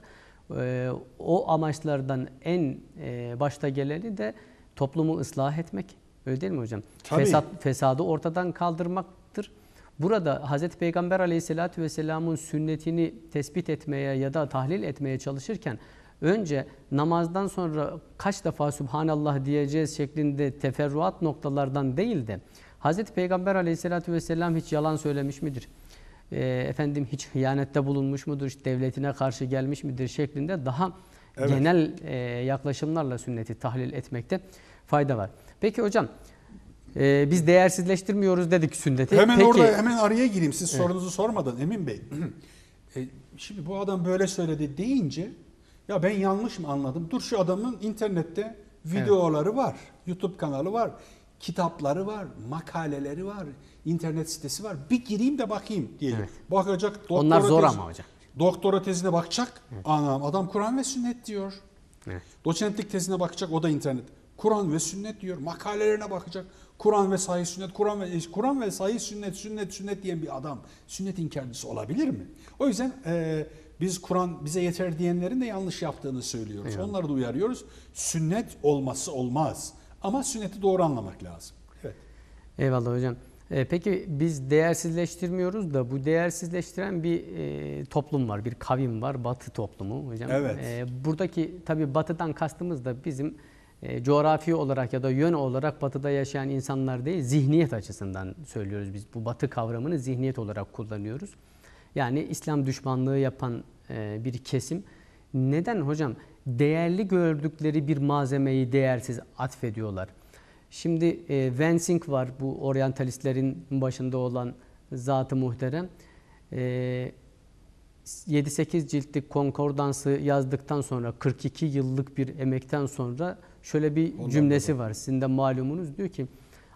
Ee, o amaçlardan en e, başta geleni de toplumu ıslah etmek. Öyle değil mi hocam? Tabii. Fesat, fesadı ortadan kaldırmaktır. Burada Hz. Peygamber aleyhissalatü vesselamın sünnetini tespit etmeye ya da tahlil etmeye çalışırken önce namazdan sonra kaç defa Subhanallah diyeceğiz şeklinde teferruat noktalardan değil de Hz. Peygamber aleyhissalatü vesselam hiç yalan söylemiş midir? Ee, efendim hiç hıyanette bulunmuş mudur? Hiç devletine karşı gelmiş midir? şeklinde daha Evet. genel e, yaklaşımlarla sünneti tahlil etmekte fayda var. Peki hocam e, biz değersizleştirmiyoruz dedik sünneti. Hemen Peki, orada hemen araya gireyim siz sorunuzu sormadan Emin Bey. [clears throat] E, şimdi bu adam böyle söyledi deyince ya ben yanlış mı anladım? Dur şu adamın internette videoları var, YouTube kanalı var, kitapları var, makaleleri var, internet sitesi var. Bir gireyim de bakayım diyecek. Evet. Bakacak doktora Onlar zor ama hocam. Doktora tezine bakacak. Anam adam Kur'an ve sünnet diyor. Evet. Doçentlik tezine bakacak o da internet. Kur'an ve sünnet diyor. Makalelerine bakacak. Kur'an ve sahih sünnet, Kur'an ve Kur'an ve sahih sünnet, sünnet sünnet diyen bir adam sünnet inkarcısı olabilir mi? O yüzden e, biz Kur'an bize yeter diyenlerin de yanlış yaptığını söylüyoruz. Eyvallah. Onları da uyarıyoruz. Sünnet olması olmaz. Ama sünneti doğru anlamak lazım. Evet. Eyvallah hocam. E, peki biz değersizleştirmiyoruz da bu değersizleştiren bir e, toplum var, bir kavim var, Batı toplumu hocam. Evet. E, buradaki tabii Batı'dan kastımız da bizim e, coğrafi olarak ya da yön olarak Batı'da yaşayan insanlar değil, zihniyet açısından söylüyoruz biz. Bu Batı kavramını zihniyet olarak kullanıyoruz. Yani İslam düşmanlığı yapan e, bir kesim. Neden hocam? Değerli gördükleri bir malzemeyi değersiz atfediyorlar. Şimdi e, Wensing var bu oryantalistlerin başında olan zat-ı muhterem. E, 7-8 ciltlik konkordansı yazdıktan sonra 42 yıllık bir emekten sonra şöyle bir Ondan cümlesi var. Sizin de malumunuz diyor ki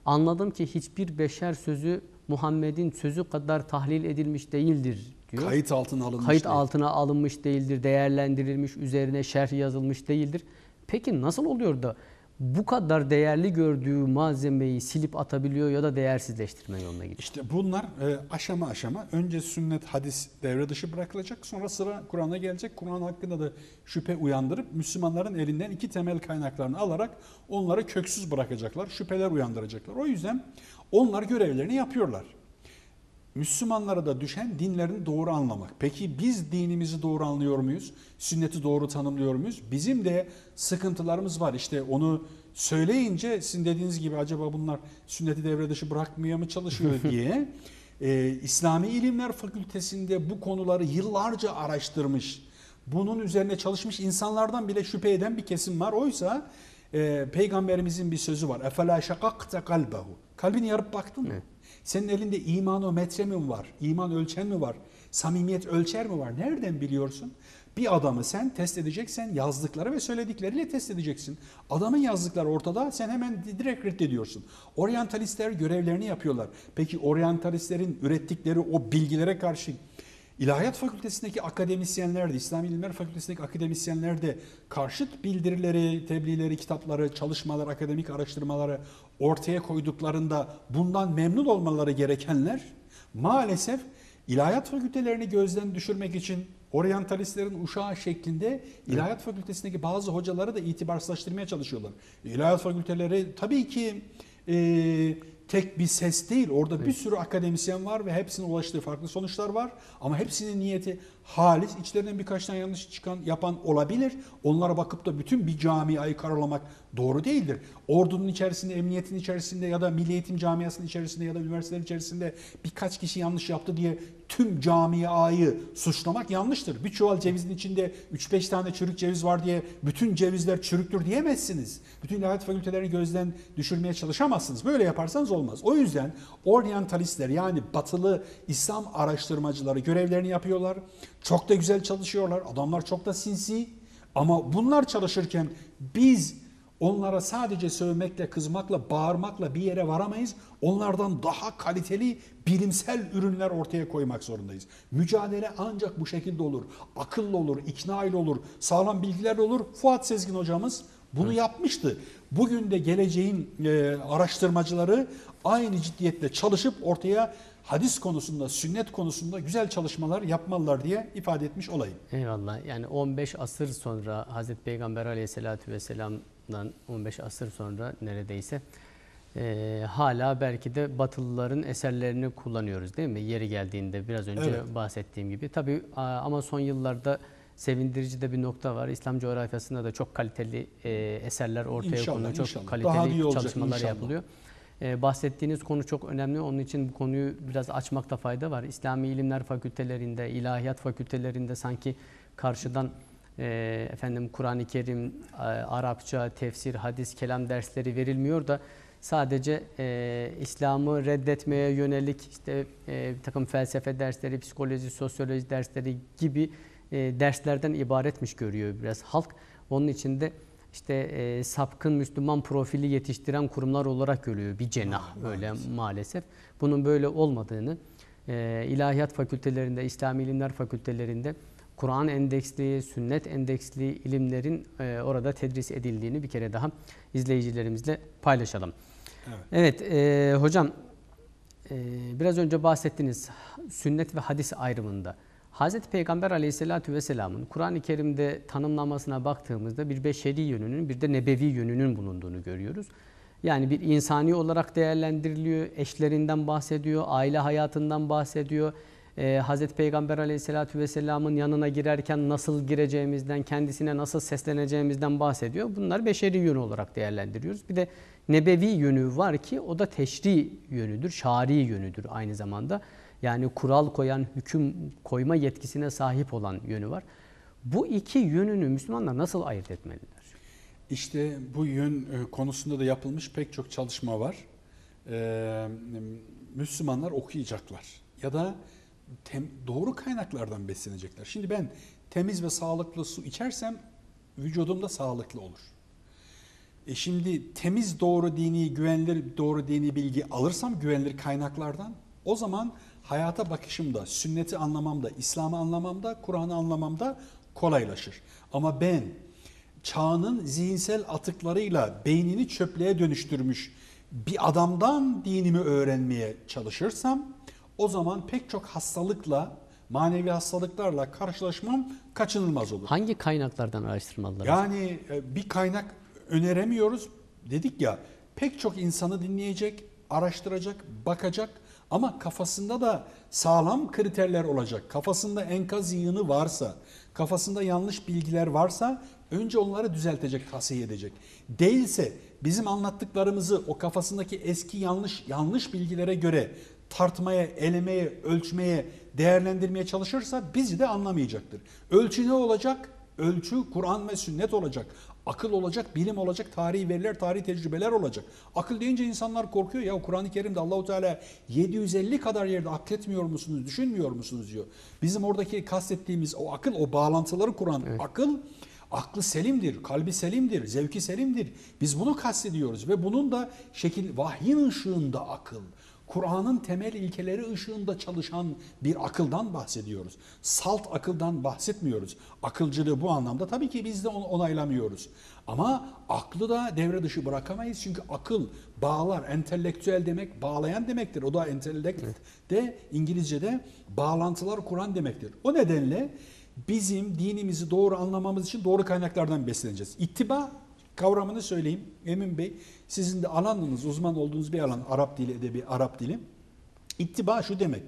anladım ki hiçbir beşer sözü Muhammed'in sözü kadar tahlil edilmiş değildir diyor. Kayıt altına alınmış. Kayıt değil. altına alınmış değildir, değerlendirilmiş, üzerine şerh yazılmış değildir. Peki nasıl oluyor da bu kadar değerli gördüğü malzemeyi silip atabiliyor ya da değersizleştirme yoluna gidiyor? İşte bunlar e, aşama aşama önce sünnet hadis devre dışı bırakılacak sonra sıra Kur'an'a gelecek. Kur'an hakkında da şüphe uyandırıp Müslümanların elinden iki temel kaynaklarını alarak onları köksüz bırakacaklar. Şüpheler uyandıracaklar. O yüzden onlar görevlerini yapıyorlar. Müslümanlara da düşen dinlerini doğru anlamak. Peki biz dinimizi doğru anlıyor muyuz? Sünneti doğru tanımlıyor muyuz? Bizim de sıkıntılarımız var. İşte onu söyleyince sizin dediğiniz gibi acaba bunlar sünneti devre dışı bırakmaya mı çalışıyor [laughs] diye e, İslami İlimler Fakültesinde bu konuları yıllarca araştırmış, bunun üzerine çalışmış insanlardan bile şüphe eden bir kesim var. Oysa e, Peygamberimizin bir sözü var. Efela şakakte kalbehu. Kalbini yarıp baktın mı? Senin elinde iman o metre mi var? İman ölçen mi var? Samimiyet ölçer mi var? Nereden biliyorsun? Bir adamı sen test edeceksen yazdıkları ve söyledikleriyle test edeceksin. Adamın yazdıkları ortada sen hemen direkt reddediyorsun. Oryantalistler görevlerini yapıyorlar. Peki oryantalistlerin ürettikleri o bilgilere karşı İlahiyat Fakültesindeki akademisyenler de, İslam İlimler Fakültesindeki akademisyenler de karşıt bildirileri, tebliğleri, kitapları, çalışmalar, akademik araştırmaları ortaya koyduklarında bundan memnun olmaları gerekenler maalesef İlahiyat Fakültelerini gözden düşürmek için oryantalistlerin uşağı şeklinde İlahiyat Fakültesindeki bazı hocaları da itibarsızlaştırmaya çalışıyorlar. İlahiyat Fakülteleri tabii ki e, tek bir ses değil. Orada bir sürü akademisyen var ve hepsinin ulaştığı farklı sonuçlar var. Ama hepsinin niyeti halis. İçlerinden birkaç tane yanlış çıkan yapan olabilir. Onlara bakıp da bütün bir camiayı karalamak doğru değildir. Ordunun içerisinde, emniyetin içerisinde ya da milli eğitim camiasının içerisinde ya da üniversitelerin içerisinde birkaç kişi yanlış yaptı diye tüm camiayı suçlamak yanlıştır. Bir çuval cevizin içinde 3-5 tane çürük ceviz var diye bütün cevizler çürüktür diyemezsiniz. Bütün ilahiyat fakültelerini gözden düşürmeye çalışamazsınız. Böyle yaparsanız olmaz. O yüzden oryantalistler yani batılı İslam araştırmacıları görevlerini yapıyorlar. Çok da güzel çalışıyorlar. Adamlar çok da sinsi. Ama bunlar çalışırken biz onlara sadece sövmekle, kızmakla, bağırmakla bir yere varamayız. Onlardan daha kaliteli bilimsel ürünler ortaya koymak zorundayız. Mücadele ancak bu şekilde olur. Akıllı olur, ikna ile olur, sağlam bilgilerle olur. Fuat Sezgin hocamız bunu yapmıştı. Bugün de geleceğin e, araştırmacıları aynı ciddiyetle çalışıp ortaya hadis konusunda, sünnet konusunda güzel çalışmalar yapmalılar diye ifade etmiş olayım. Eyvallah. Yani 15 asır sonra Hazreti Peygamber Aleyhisselatü Vesselam'dan 15 asır sonra neredeyse e, hala belki de Batılıların eserlerini kullanıyoruz değil mi? Yeri geldiğinde biraz önce Evet. bahsettiğim gibi. Tabii ama son yıllarda sevindirici de bir nokta var. İslam coğrafyasında da çok kaliteli e, eserler ortaya İnşallah, konuluyor. Çok inşallah. Kaliteli olacak çalışmalar inşallah. yapılıyor. Ee, bahsettiğiniz konu çok önemli. Onun için bu konuyu biraz açmakta fayda var. İslami ilimler fakültelerinde, ilahiyat fakültelerinde sanki karşıdan e, efendim Kur'an-ı Kerim, e, Arapça, tefsir, hadis, kelam dersleri verilmiyor da sadece e, İslam'ı reddetmeye yönelik işte e, bir takım felsefe dersleri, psikoloji, sosyoloji dersleri gibi e, derslerden ibaretmiş görüyor biraz halk. Onun için de işte e, sapkın Müslüman profili yetiştiren kurumlar olarak görüyor bir cenah öyle maalesef. Bunun böyle olmadığını e, ilahiyat fakültelerinde, İslami ilimler fakültelerinde Kur'an endeksli, sünnet endeksli ilimlerin e, orada tedris edildiğini bir kere daha izleyicilerimizle paylaşalım. Evet. Evet e, hocam e, biraz önce bahsettiniz sünnet ve hadis ayrımında. Hazreti Peygamber Aleyhisselatü Vesselam'ın Kur'an-ı Kerim'de tanımlamasına baktığımızda bir beşeri yönünün bir de nebevi yönünün bulunduğunu görüyoruz. Yani bir insani olarak değerlendiriliyor, eşlerinden bahsediyor, aile hayatından bahsediyor. Ee, Hazreti Peygamber Aleyhisselatü Vesselam'ın yanına girerken nasıl gireceğimizden, kendisine nasıl sesleneceğimizden bahsediyor. Bunlar beşeri yönü olarak değerlendiriyoruz. Bir de nebevi yönü var ki o da teşri yönüdür, şari yönüdür aynı zamanda. Yani kural koyan, hüküm koyma yetkisine sahip olan yönü var. Bu iki yönünü Müslümanlar nasıl ayırt etmeliler? İşte bu yön e, konusunda da yapılmış pek çok çalışma var. Ee, Müslümanlar okuyacaklar ya da tem- doğru kaynaklardan beslenecekler. Şimdi ben temiz ve sağlıklı su içersem vücudumda sağlıklı olur. E şimdi temiz doğru dini, güvenilir doğru dini bilgi alırsam güvenilir kaynaklardan o zaman hayata bakışımda, sünneti anlamamda, İslam'ı anlamamda, Kur'an'ı anlamamda kolaylaşır. Ama ben çağının zihinsel atıklarıyla beynini çöplüğe dönüştürmüş bir adamdan dinimi öğrenmeye çalışırsam o zaman pek çok hastalıkla, manevi hastalıklarla karşılaşmam kaçınılmaz olur. Hangi kaynaklardan araştırmalılar? Yani e, bir kaynak öneremiyoruz. Dedik ya pek çok insanı dinleyecek, araştıracak, bakacak ama kafasında da sağlam kriterler olacak. Kafasında enkaz yığını varsa, kafasında yanlış bilgiler varsa önce onları düzeltecek, tasih edecek. Değilse bizim anlattıklarımızı o kafasındaki eski yanlış yanlış bilgilere göre tartmaya, elemeye, ölçmeye, değerlendirmeye çalışırsa bizi de anlamayacaktır. Ölçü ne olacak? Ölçü Kur'an ve sünnet olacak. Akıl olacak, bilim olacak, tarihi veriler, tarihi tecrübeler olacak. Akıl deyince insanlar korkuyor. Ya Kur'an-ı Kerim'de Allahu Teala 750 kadar yerde akletmiyor musunuz, düşünmüyor musunuz diyor. Bizim oradaki kastettiğimiz o akıl, o bağlantıları kuran akıl aklı selimdir, kalbi selimdir, zevki selimdir. Biz bunu kastediyoruz ve bunun da şekil vahyin ışığında akıl. Kur'an'ın temel ilkeleri ışığında çalışan bir akıldan bahsediyoruz. Salt akıldan bahsetmiyoruz. Akılcılığı bu anlamda tabii ki biz de onaylamıyoruz. Ama aklı da devre dışı bırakamayız. Çünkü akıl bağlar, entelektüel demek bağlayan demektir. O da entelekt de İngilizce'de bağlantılar kuran demektir. O nedenle bizim dinimizi doğru anlamamız için doğru kaynaklardan besleneceğiz. İttiba kavramını söyleyeyim Emin Bey. Sizin de alanınız, uzman olduğunuz bir alan Arap dili, edebi Arap dili. İttiba şu demek.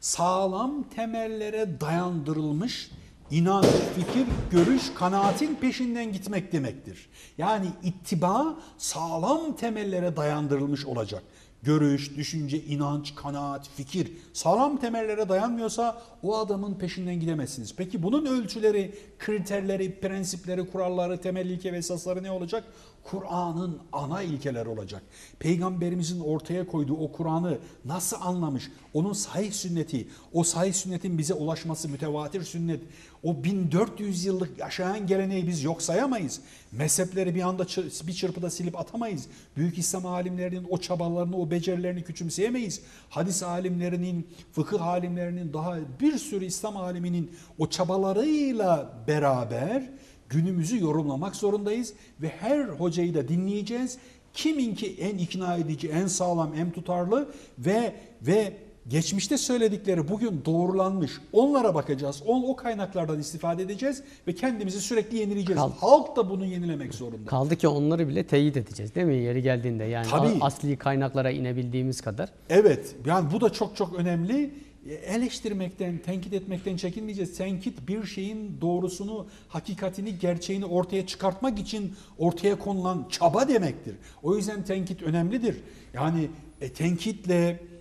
Sağlam temellere dayandırılmış inanç, fikir, görüş, kanaatin peşinden gitmek demektir. Yani ittiba sağlam temellere dayandırılmış olacak. Görüş, düşünce, inanç, kanaat, fikir sağlam temellere dayanmıyorsa o adamın peşinden gidemezsiniz. Peki bunun ölçüleri, kriterleri, prensipleri, kuralları, temel ilke ve esasları ne olacak? Kur'an'ın ana ilkeleri olacak. Peygamberimizin ortaya koyduğu o Kur'an'ı nasıl anlamış? Onun sahih sünneti, o sahih sünnetin bize ulaşması mütevatir sünnet. O 1400 yıllık yaşayan geleneği biz yok sayamayız. Mezhepleri bir anda bir çırpıda silip atamayız. Büyük İslam alimlerinin o çabalarını, o becerilerini küçümseyemeyiz. Hadis alimlerinin, fıkıh alimlerinin, daha bir sürü İslam aliminin o çabalarıyla beraber günümüzü yorumlamak zorundayız ve her hocayı da dinleyeceğiz. Kiminki en ikna edici, en sağlam, en tutarlı ve ve geçmişte söyledikleri bugün doğrulanmış. Onlara bakacağız. On, o kaynaklardan istifade edeceğiz ve kendimizi sürekli yenileyeceğiz. Kal- Halk da bunu yenilemek zorunda. Kaldı ki onları bile teyit edeceğiz değil mi yeri geldiğinde yani Tabii. asli kaynaklara inebildiğimiz kadar. Evet, yani bu da çok çok önemli. Eleştirmekten, tenkit etmekten çekinmeyeceğiz. Tenkit bir şeyin doğrusunu, hakikatini, gerçeğini ortaya çıkartmak için ortaya konulan çaba demektir. O yüzden tenkit önemlidir. Yani e, tenkitle e,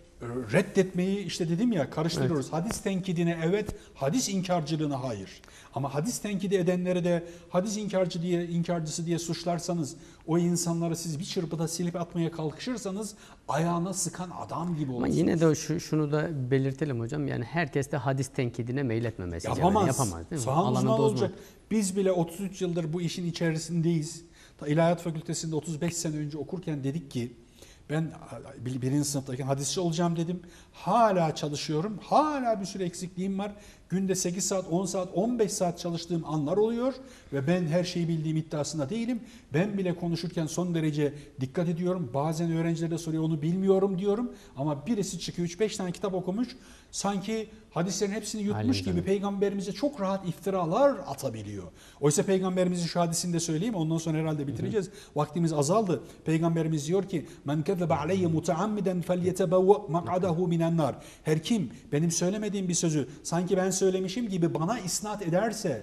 reddetmeyi işte dedim ya karıştırıyoruz. Hadis tenkidine evet, hadis inkarcılığına hayır. Ama hadis tenkidi edenleri de hadis inkarcı diye inkarcısı diye suçlarsanız o insanları siz bir çırpıda silip atmaya kalkışırsanız ayağına sıkan adam gibi Ama olursunuz. yine de şu, şunu da belirtelim hocam yani herkes de hadis tenkidine meyletmemesi. Yapamaz. Yapamaz değil mi? Uzmanı uzman. olacak. Biz bile 33 yıldır bu işin içerisindeyiz. İlahiyat Fakültesi'nde 35 sene önce okurken dedik ki ben bir- birinci sınıftayken hadisçi olacağım dedim. Hala çalışıyorum. Hala bir sürü eksikliğim var. Günde 8 saat, 10 saat, 15 saat çalıştığım anlar oluyor ve ben her şeyi bildiğim iddiasında değilim. Ben bile konuşurken son derece dikkat ediyorum. Bazen öğrenciler de soruyor onu bilmiyorum diyorum. Ama birisi çıkıyor 3-5 tane kitap okumuş. Sanki hadislerin hepsini yutmuş Alimden. gibi peygamberimize çok rahat iftiralar atabiliyor. Oysa peygamberimizin şu hadisini de söyleyeyim ondan sonra herhalde bitireceğiz. Vaktimiz azaldı. Peygamberimiz diyor ki men kezebe aleyye mutaammiden felyetebevve mak'adahu minen nar. Her kim benim söylemediğim bir sözü sanki ben söylemişim gibi bana isnat ederse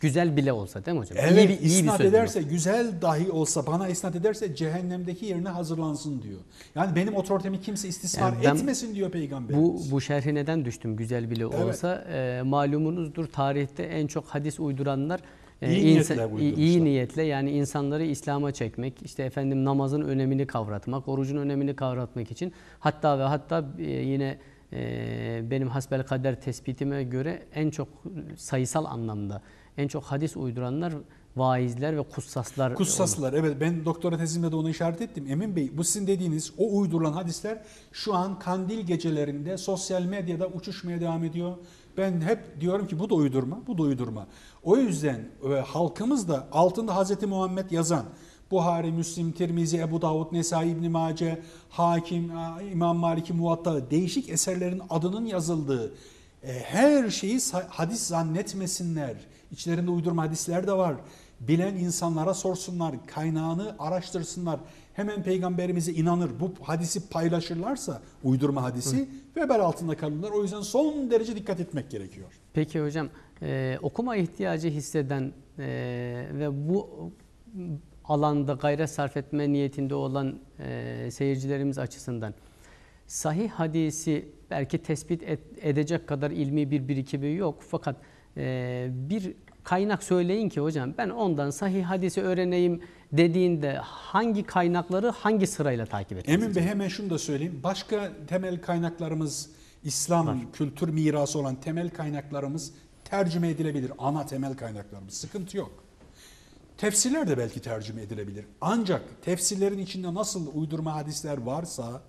Güzel bile olsa değil mi hocam? Evet iyi bir, iyi bir isnat bu. ederse güzel dahi olsa bana isnat ederse cehennemdeki yerine hazırlansın diyor. Yani benim otoritemi kimse istismar Yani ben etmesin diyor Bu, peygamberimiz. bu şerhi neden düştüm güzel bile Evet. olsa e, malumunuzdur tarihte en çok hadis uyduranlar e, İyi niyetle iyi, niyetle yani insanları İslam'a çekmek işte efendim namazın önemini kavratmak orucun önemini kavratmak için hatta ve hatta e, yine benim hasbel kader tespitime göre en çok sayısal anlamda en çok hadis uyduranlar vaizler ve kussaslar. Kussaslar evet ben doktora tezimde de onu işaret ettim. Emin Bey bu sizin dediğiniz o uydurulan hadisler şu an kandil gecelerinde sosyal medyada uçuşmaya devam ediyor. Ben hep diyorum ki bu da uydurma, bu da uydurma. O yüzden e, halkımız da altında Hazreti Muhammed yazan Buhari, Müslim, Tirmizi, Ebu Davud, Nesai, İbn Mace, Hakim, İmam Maliki Muvatta değişik eserlerin adının yazıldığı e, her şeyi hadis zannetmesinler. İçlerinde uydurma hadisler de var. Bilen insanlara sorsunlar, kaynağını araştırsınlar. Hemen peygamberimize inanır. Bu hadisi paylaşırlarsa uydurma hadisi vebal altında kalırlar. O yüzden son derece dikkat etmek gerekiyor. Peki hocam e, okuma ihtiyacı hisseden e, ve bu alanda gayret sarf etme niyetinde olan e, seyircilerimiz açısından sahih hadisi belki tespit et- edecek kadar ilmi bir birikimi yok fakat e, bir kaynak söyleyin ki hocam ben ondan sahih hadisi öğreneyim dediğinde hangi kaynakları hangi sırayla takip etmesi? Emin Bey hemen şunu da söyleyeyim. Başka temel kaynaklarımız İslam kültür mirası olan temel kaynaklarımız tercüme edilebilir. Ana temel kaynaklarımız. Sıkıntı yok. Tefsirler de belki tercüme edilebilir. Ancak tefsirlerin içinde nasıl uydurma hadisler varsa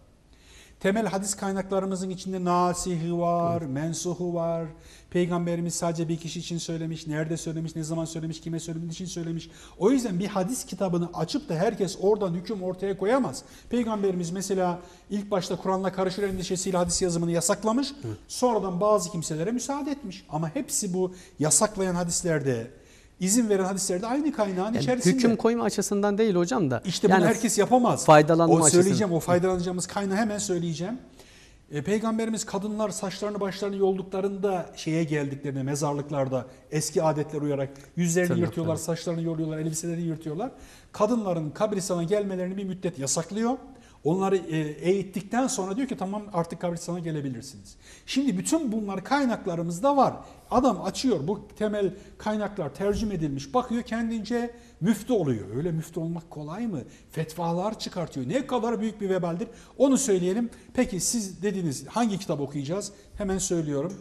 temel hadis kaynaklarımızın içinde nasihi var, mensuhu var. Peygamberimiz sadece bir kişi için söylemiş, nerede söylemiş, ne zaman söylemiş, kime söylemiş için söylemiş. O yüzden bir hadis kitabını açıp da herkes oradan hüküm ortaya koyamaz. Peygamberimiz mesela ilk başta Kur'an'la karışır endişesiyle hadis yazımını yasaklamış. Sonradan bazı kimselere müsaade etmiş. Ama hepsi bu yasaklayan hadislerde, izin veren hadislerde aynı kaynağın Yani içerisinde. hüküm koyma açısından değil hocam da. İşte bunu yani herkes yapamaz. faydalanma o açısından. söyleyeceğim, o faydalanacağımız kaynağı hemen söyleyeceğim. E, Peygamberimiz kadınlar saçlarını başlarını yolduklarında şeye geldiklerinde mezarlıklarda eski adetler uyarak yüzlerini Tırnakları. yırtıyorlar, saçlarını yoluyorlar, elbiselerini yırtıyorlar. Kadınların kabristana gelmelerini bir müddet yasaklıyor. Onları e, eğittikten sonra diyor ki tamam artık kabristana gelebilirsiniz. Şimdi bütün bunlar kaynaklarımızda var. Adam açıyor bu temel kaynaklar tercüme edilmiş bakıyor kendince müftü oluyor. Öyle müftü olmak kolay mı? Fetvalar çıkartıyor. Ne kadar büyük bir vebaldir onu söyleyelim. Peki siz dediniz hangi kitap okuyacağız? Hemen söylüyorum.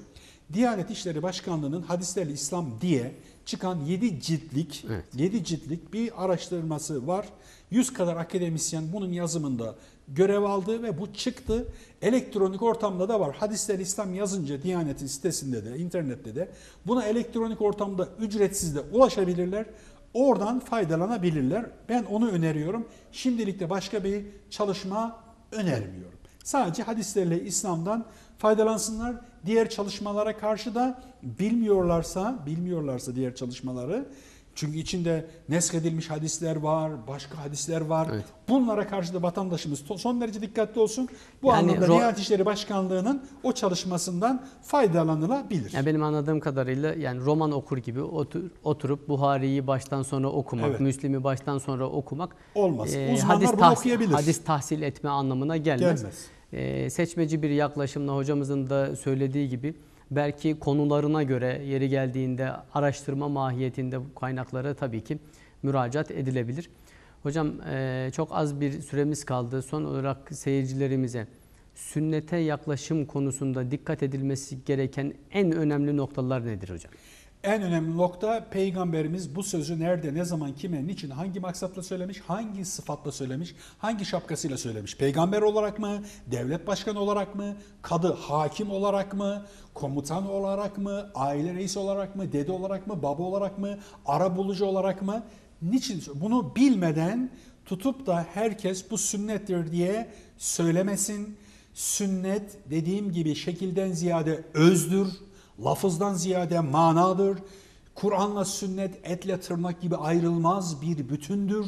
Diyanet İşleri Başkanlığı'nın Hadislerle İslam diye çıkan 7 ciltlik Evet. 7 ciltlik bir araştırması var. 100 kadar akademisyen bunun yazımında görev aldı ve bu çıktı. Elektronik ortamda da var. Hadisler İslam yazınca Diyanet'in sitesinde de, internette de buna elektronik ortamda ücretsiz de ulaşabilirler. Oradan faydalanabilirler. Ben onu öneriyorum. Şimdilik de başka bir çalışma önermiyorum. Sadece hadislerle İslam'dan faydalansınlar. Diğer çalışmalara karşı da bilmiyorlarsa, bilmiyorlarsa diğer çalışmaları çünkü içinde neshedilmiş hadisler var, başka hadisler var. Evet. Bunlara karşı da vatandaşımız son derece dikkatli olsun. Bu Yani anlamda ro- Diyanet İşleri Başkanlığı'nın o çalışmasından faydalanılabilir. Yani benim anladığım kadarıyla yani roman okur gibi otur- oturup Buhari'yi baştan sona okumak, Evet. Müslim'i baştan sonra okumak Olmaz. e, Uzmanlar bunu tahsil- okuyabilir. hadis tahsil etme anlamına gelmez. Gelmez. E, seçmeci bir yaklaşımla hocamızın da söylediği gibi belki konularına göre yeri geldiğinde araştırma mahiyetinde kaynaklara tabii ki müracaat edilebilir. Hocam e, çok az bir süremiz kaldı. Son olarak seyircilerimize sünnete yaklaşım konusunda dikkat edilmesi gereken en önemli noktalar nedir hocam? En önemli nokta peygamberimiz bu sözü nerede, ne zaman, kime, niçin, hangi maksatla söylemiş, hangi sıfatla söylemiş, hangi şapkasıyla söylemiş. Peygamber olarak mı, devlet başkanı olarak mı, kadı hakim olarak mı, komutan olarak mı, aile reisi olarak mı, dede olarak mı, baba olarak mı, ara bulucu olarak mı? Niçin? Bunu bilmeden tutup da herkes bu sünnettir diye söylemesin. Sünnet dediğim gibi şekilden ziyade özdür, lafızdan ziyade manadır. Kur'anla sünnet etle tırnak gibi ayrılmaz bir bütündür.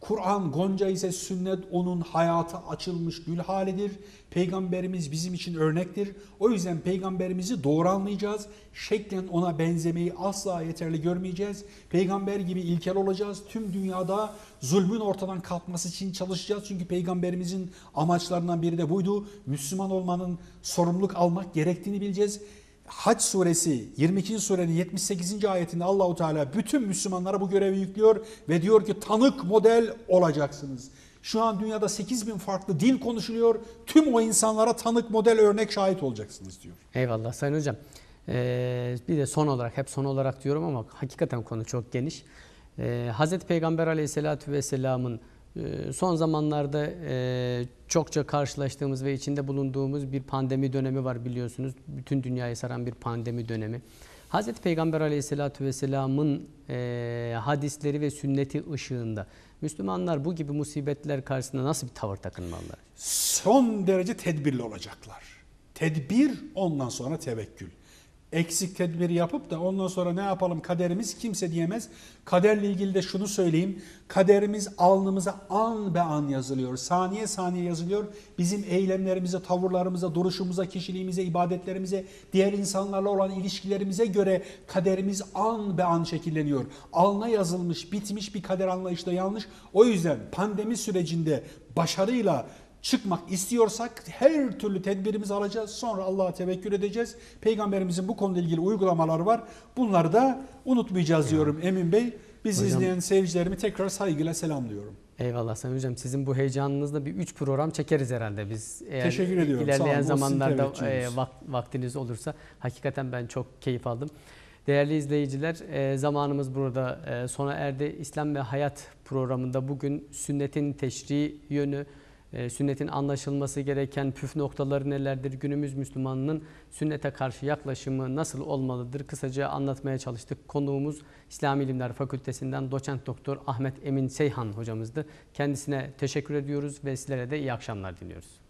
Kur'an gonca ise sünnet onun hayata açılmış gül halidir. Peygamberimiz bizim için örnektir. O yüzden peygamberimizi doğru anlayacağız. Şeklen ona benzemeyi asla yeterli görmeyeceğiz. Peygamber gibi ilkel olacağız. Tüm dünyada zulmün ortadan kalkması için çalışacağız. Çünkü peygamberimizin amaçlarından biri de buydu. Müslüman olmanın sorumluluk almak gerektiğini bileceğiz. Hac suresi 22. surenin 78. ayetinde Allahu Teala bütün Müslümanlara bu görevi yüklüyor ve diyor ki tanık model olacaksınız. Şu an dünyada 8 bin farklı dil konuşuluyor. Tüm o insanlara tanık model örnek şahit olacaksınız diyor. Eyvallah Sayın Hocam. Ee, bir de son olarak, hep son olarak diyorum ama hakikaten konu çok geniş. Ee, Hazreti Peygamber Aleyhisselatü Vesselam'ın son zamanlarda e, çokça karşılaştığımız ve içinde bulunduğumuz bir pandemi dönemi var biliyorsunuz. Bütün dünyayı saran bir pandemi dönemi. Hazreti Peygamber Aleyhisselatü Vesselam'ın e, hadisleri ve sünneti ışığında Müslümanlar bu gibi musibetler karşısında nasıl bir tavır takınmalılar? Son derece tedbirli olacaklar. Tedbir ondan sonra tevekkül. Eksik tedbiri yapıp da ondan sonra ne yapalım kaderimiz kimse diyemez. Kaderle ilgili de şunu söyleyeyim. Kaderimiz alnımıza an be an yazılıyor. Saniye saniye yazılıyor. Bizim eylemlerimize, tavırlarımıza, duruşumuza, kişiliğimize, ibadetlerimize, diğer insanlarla olan ilişkilerimize göre kaderimiz an be an şekilleniyor. Alna yazılmış, bitmiş bir kader anlayışla yanlış. O yüzden pandemi sürecinde başarıyla çıkmak istiyorsak her türlü tedbirimizi alacağız. Sonra Allah'a tevekkül edeceğiz. Peygamberimizin bu konuyla ilgili uygulamaları var. Bunları da unutmayacağız diyorum Emin Bey. Bizi Hocam- izleyen seyircilerimi tekrar saygıyla selamlıyorum. Eyvallah Sayın Hocam. Sizin bu heyecanınızla bir 3 program çekeriz herhalde biz. Eğer Teşekkür ediyorum. Sağ İlerleyen olun. Zamanlarda e, vak- vaktiniz olursa hakikaten ben çok keyif aldım. Değerli izleyiciler e, zamanımız burada e, sona erdi. İslam ve Hayat programında bugün sünnetin teşri yönü, e, sünnetin anlaşılması gereken püf noktaları nelerdir? Günümüz Müslümanının sünnete karşı yaklaşımı nasıl olmalıdır? Kısaca anlatmaya çalıştık. Konuğumuz İslam İlimler Fakültesinden doçent doktor Ahmet Emin Seyhan hocamızdı. Kendisine teşekkür ediyoruz ve sizlere de iyi akşamlar diliyoruz.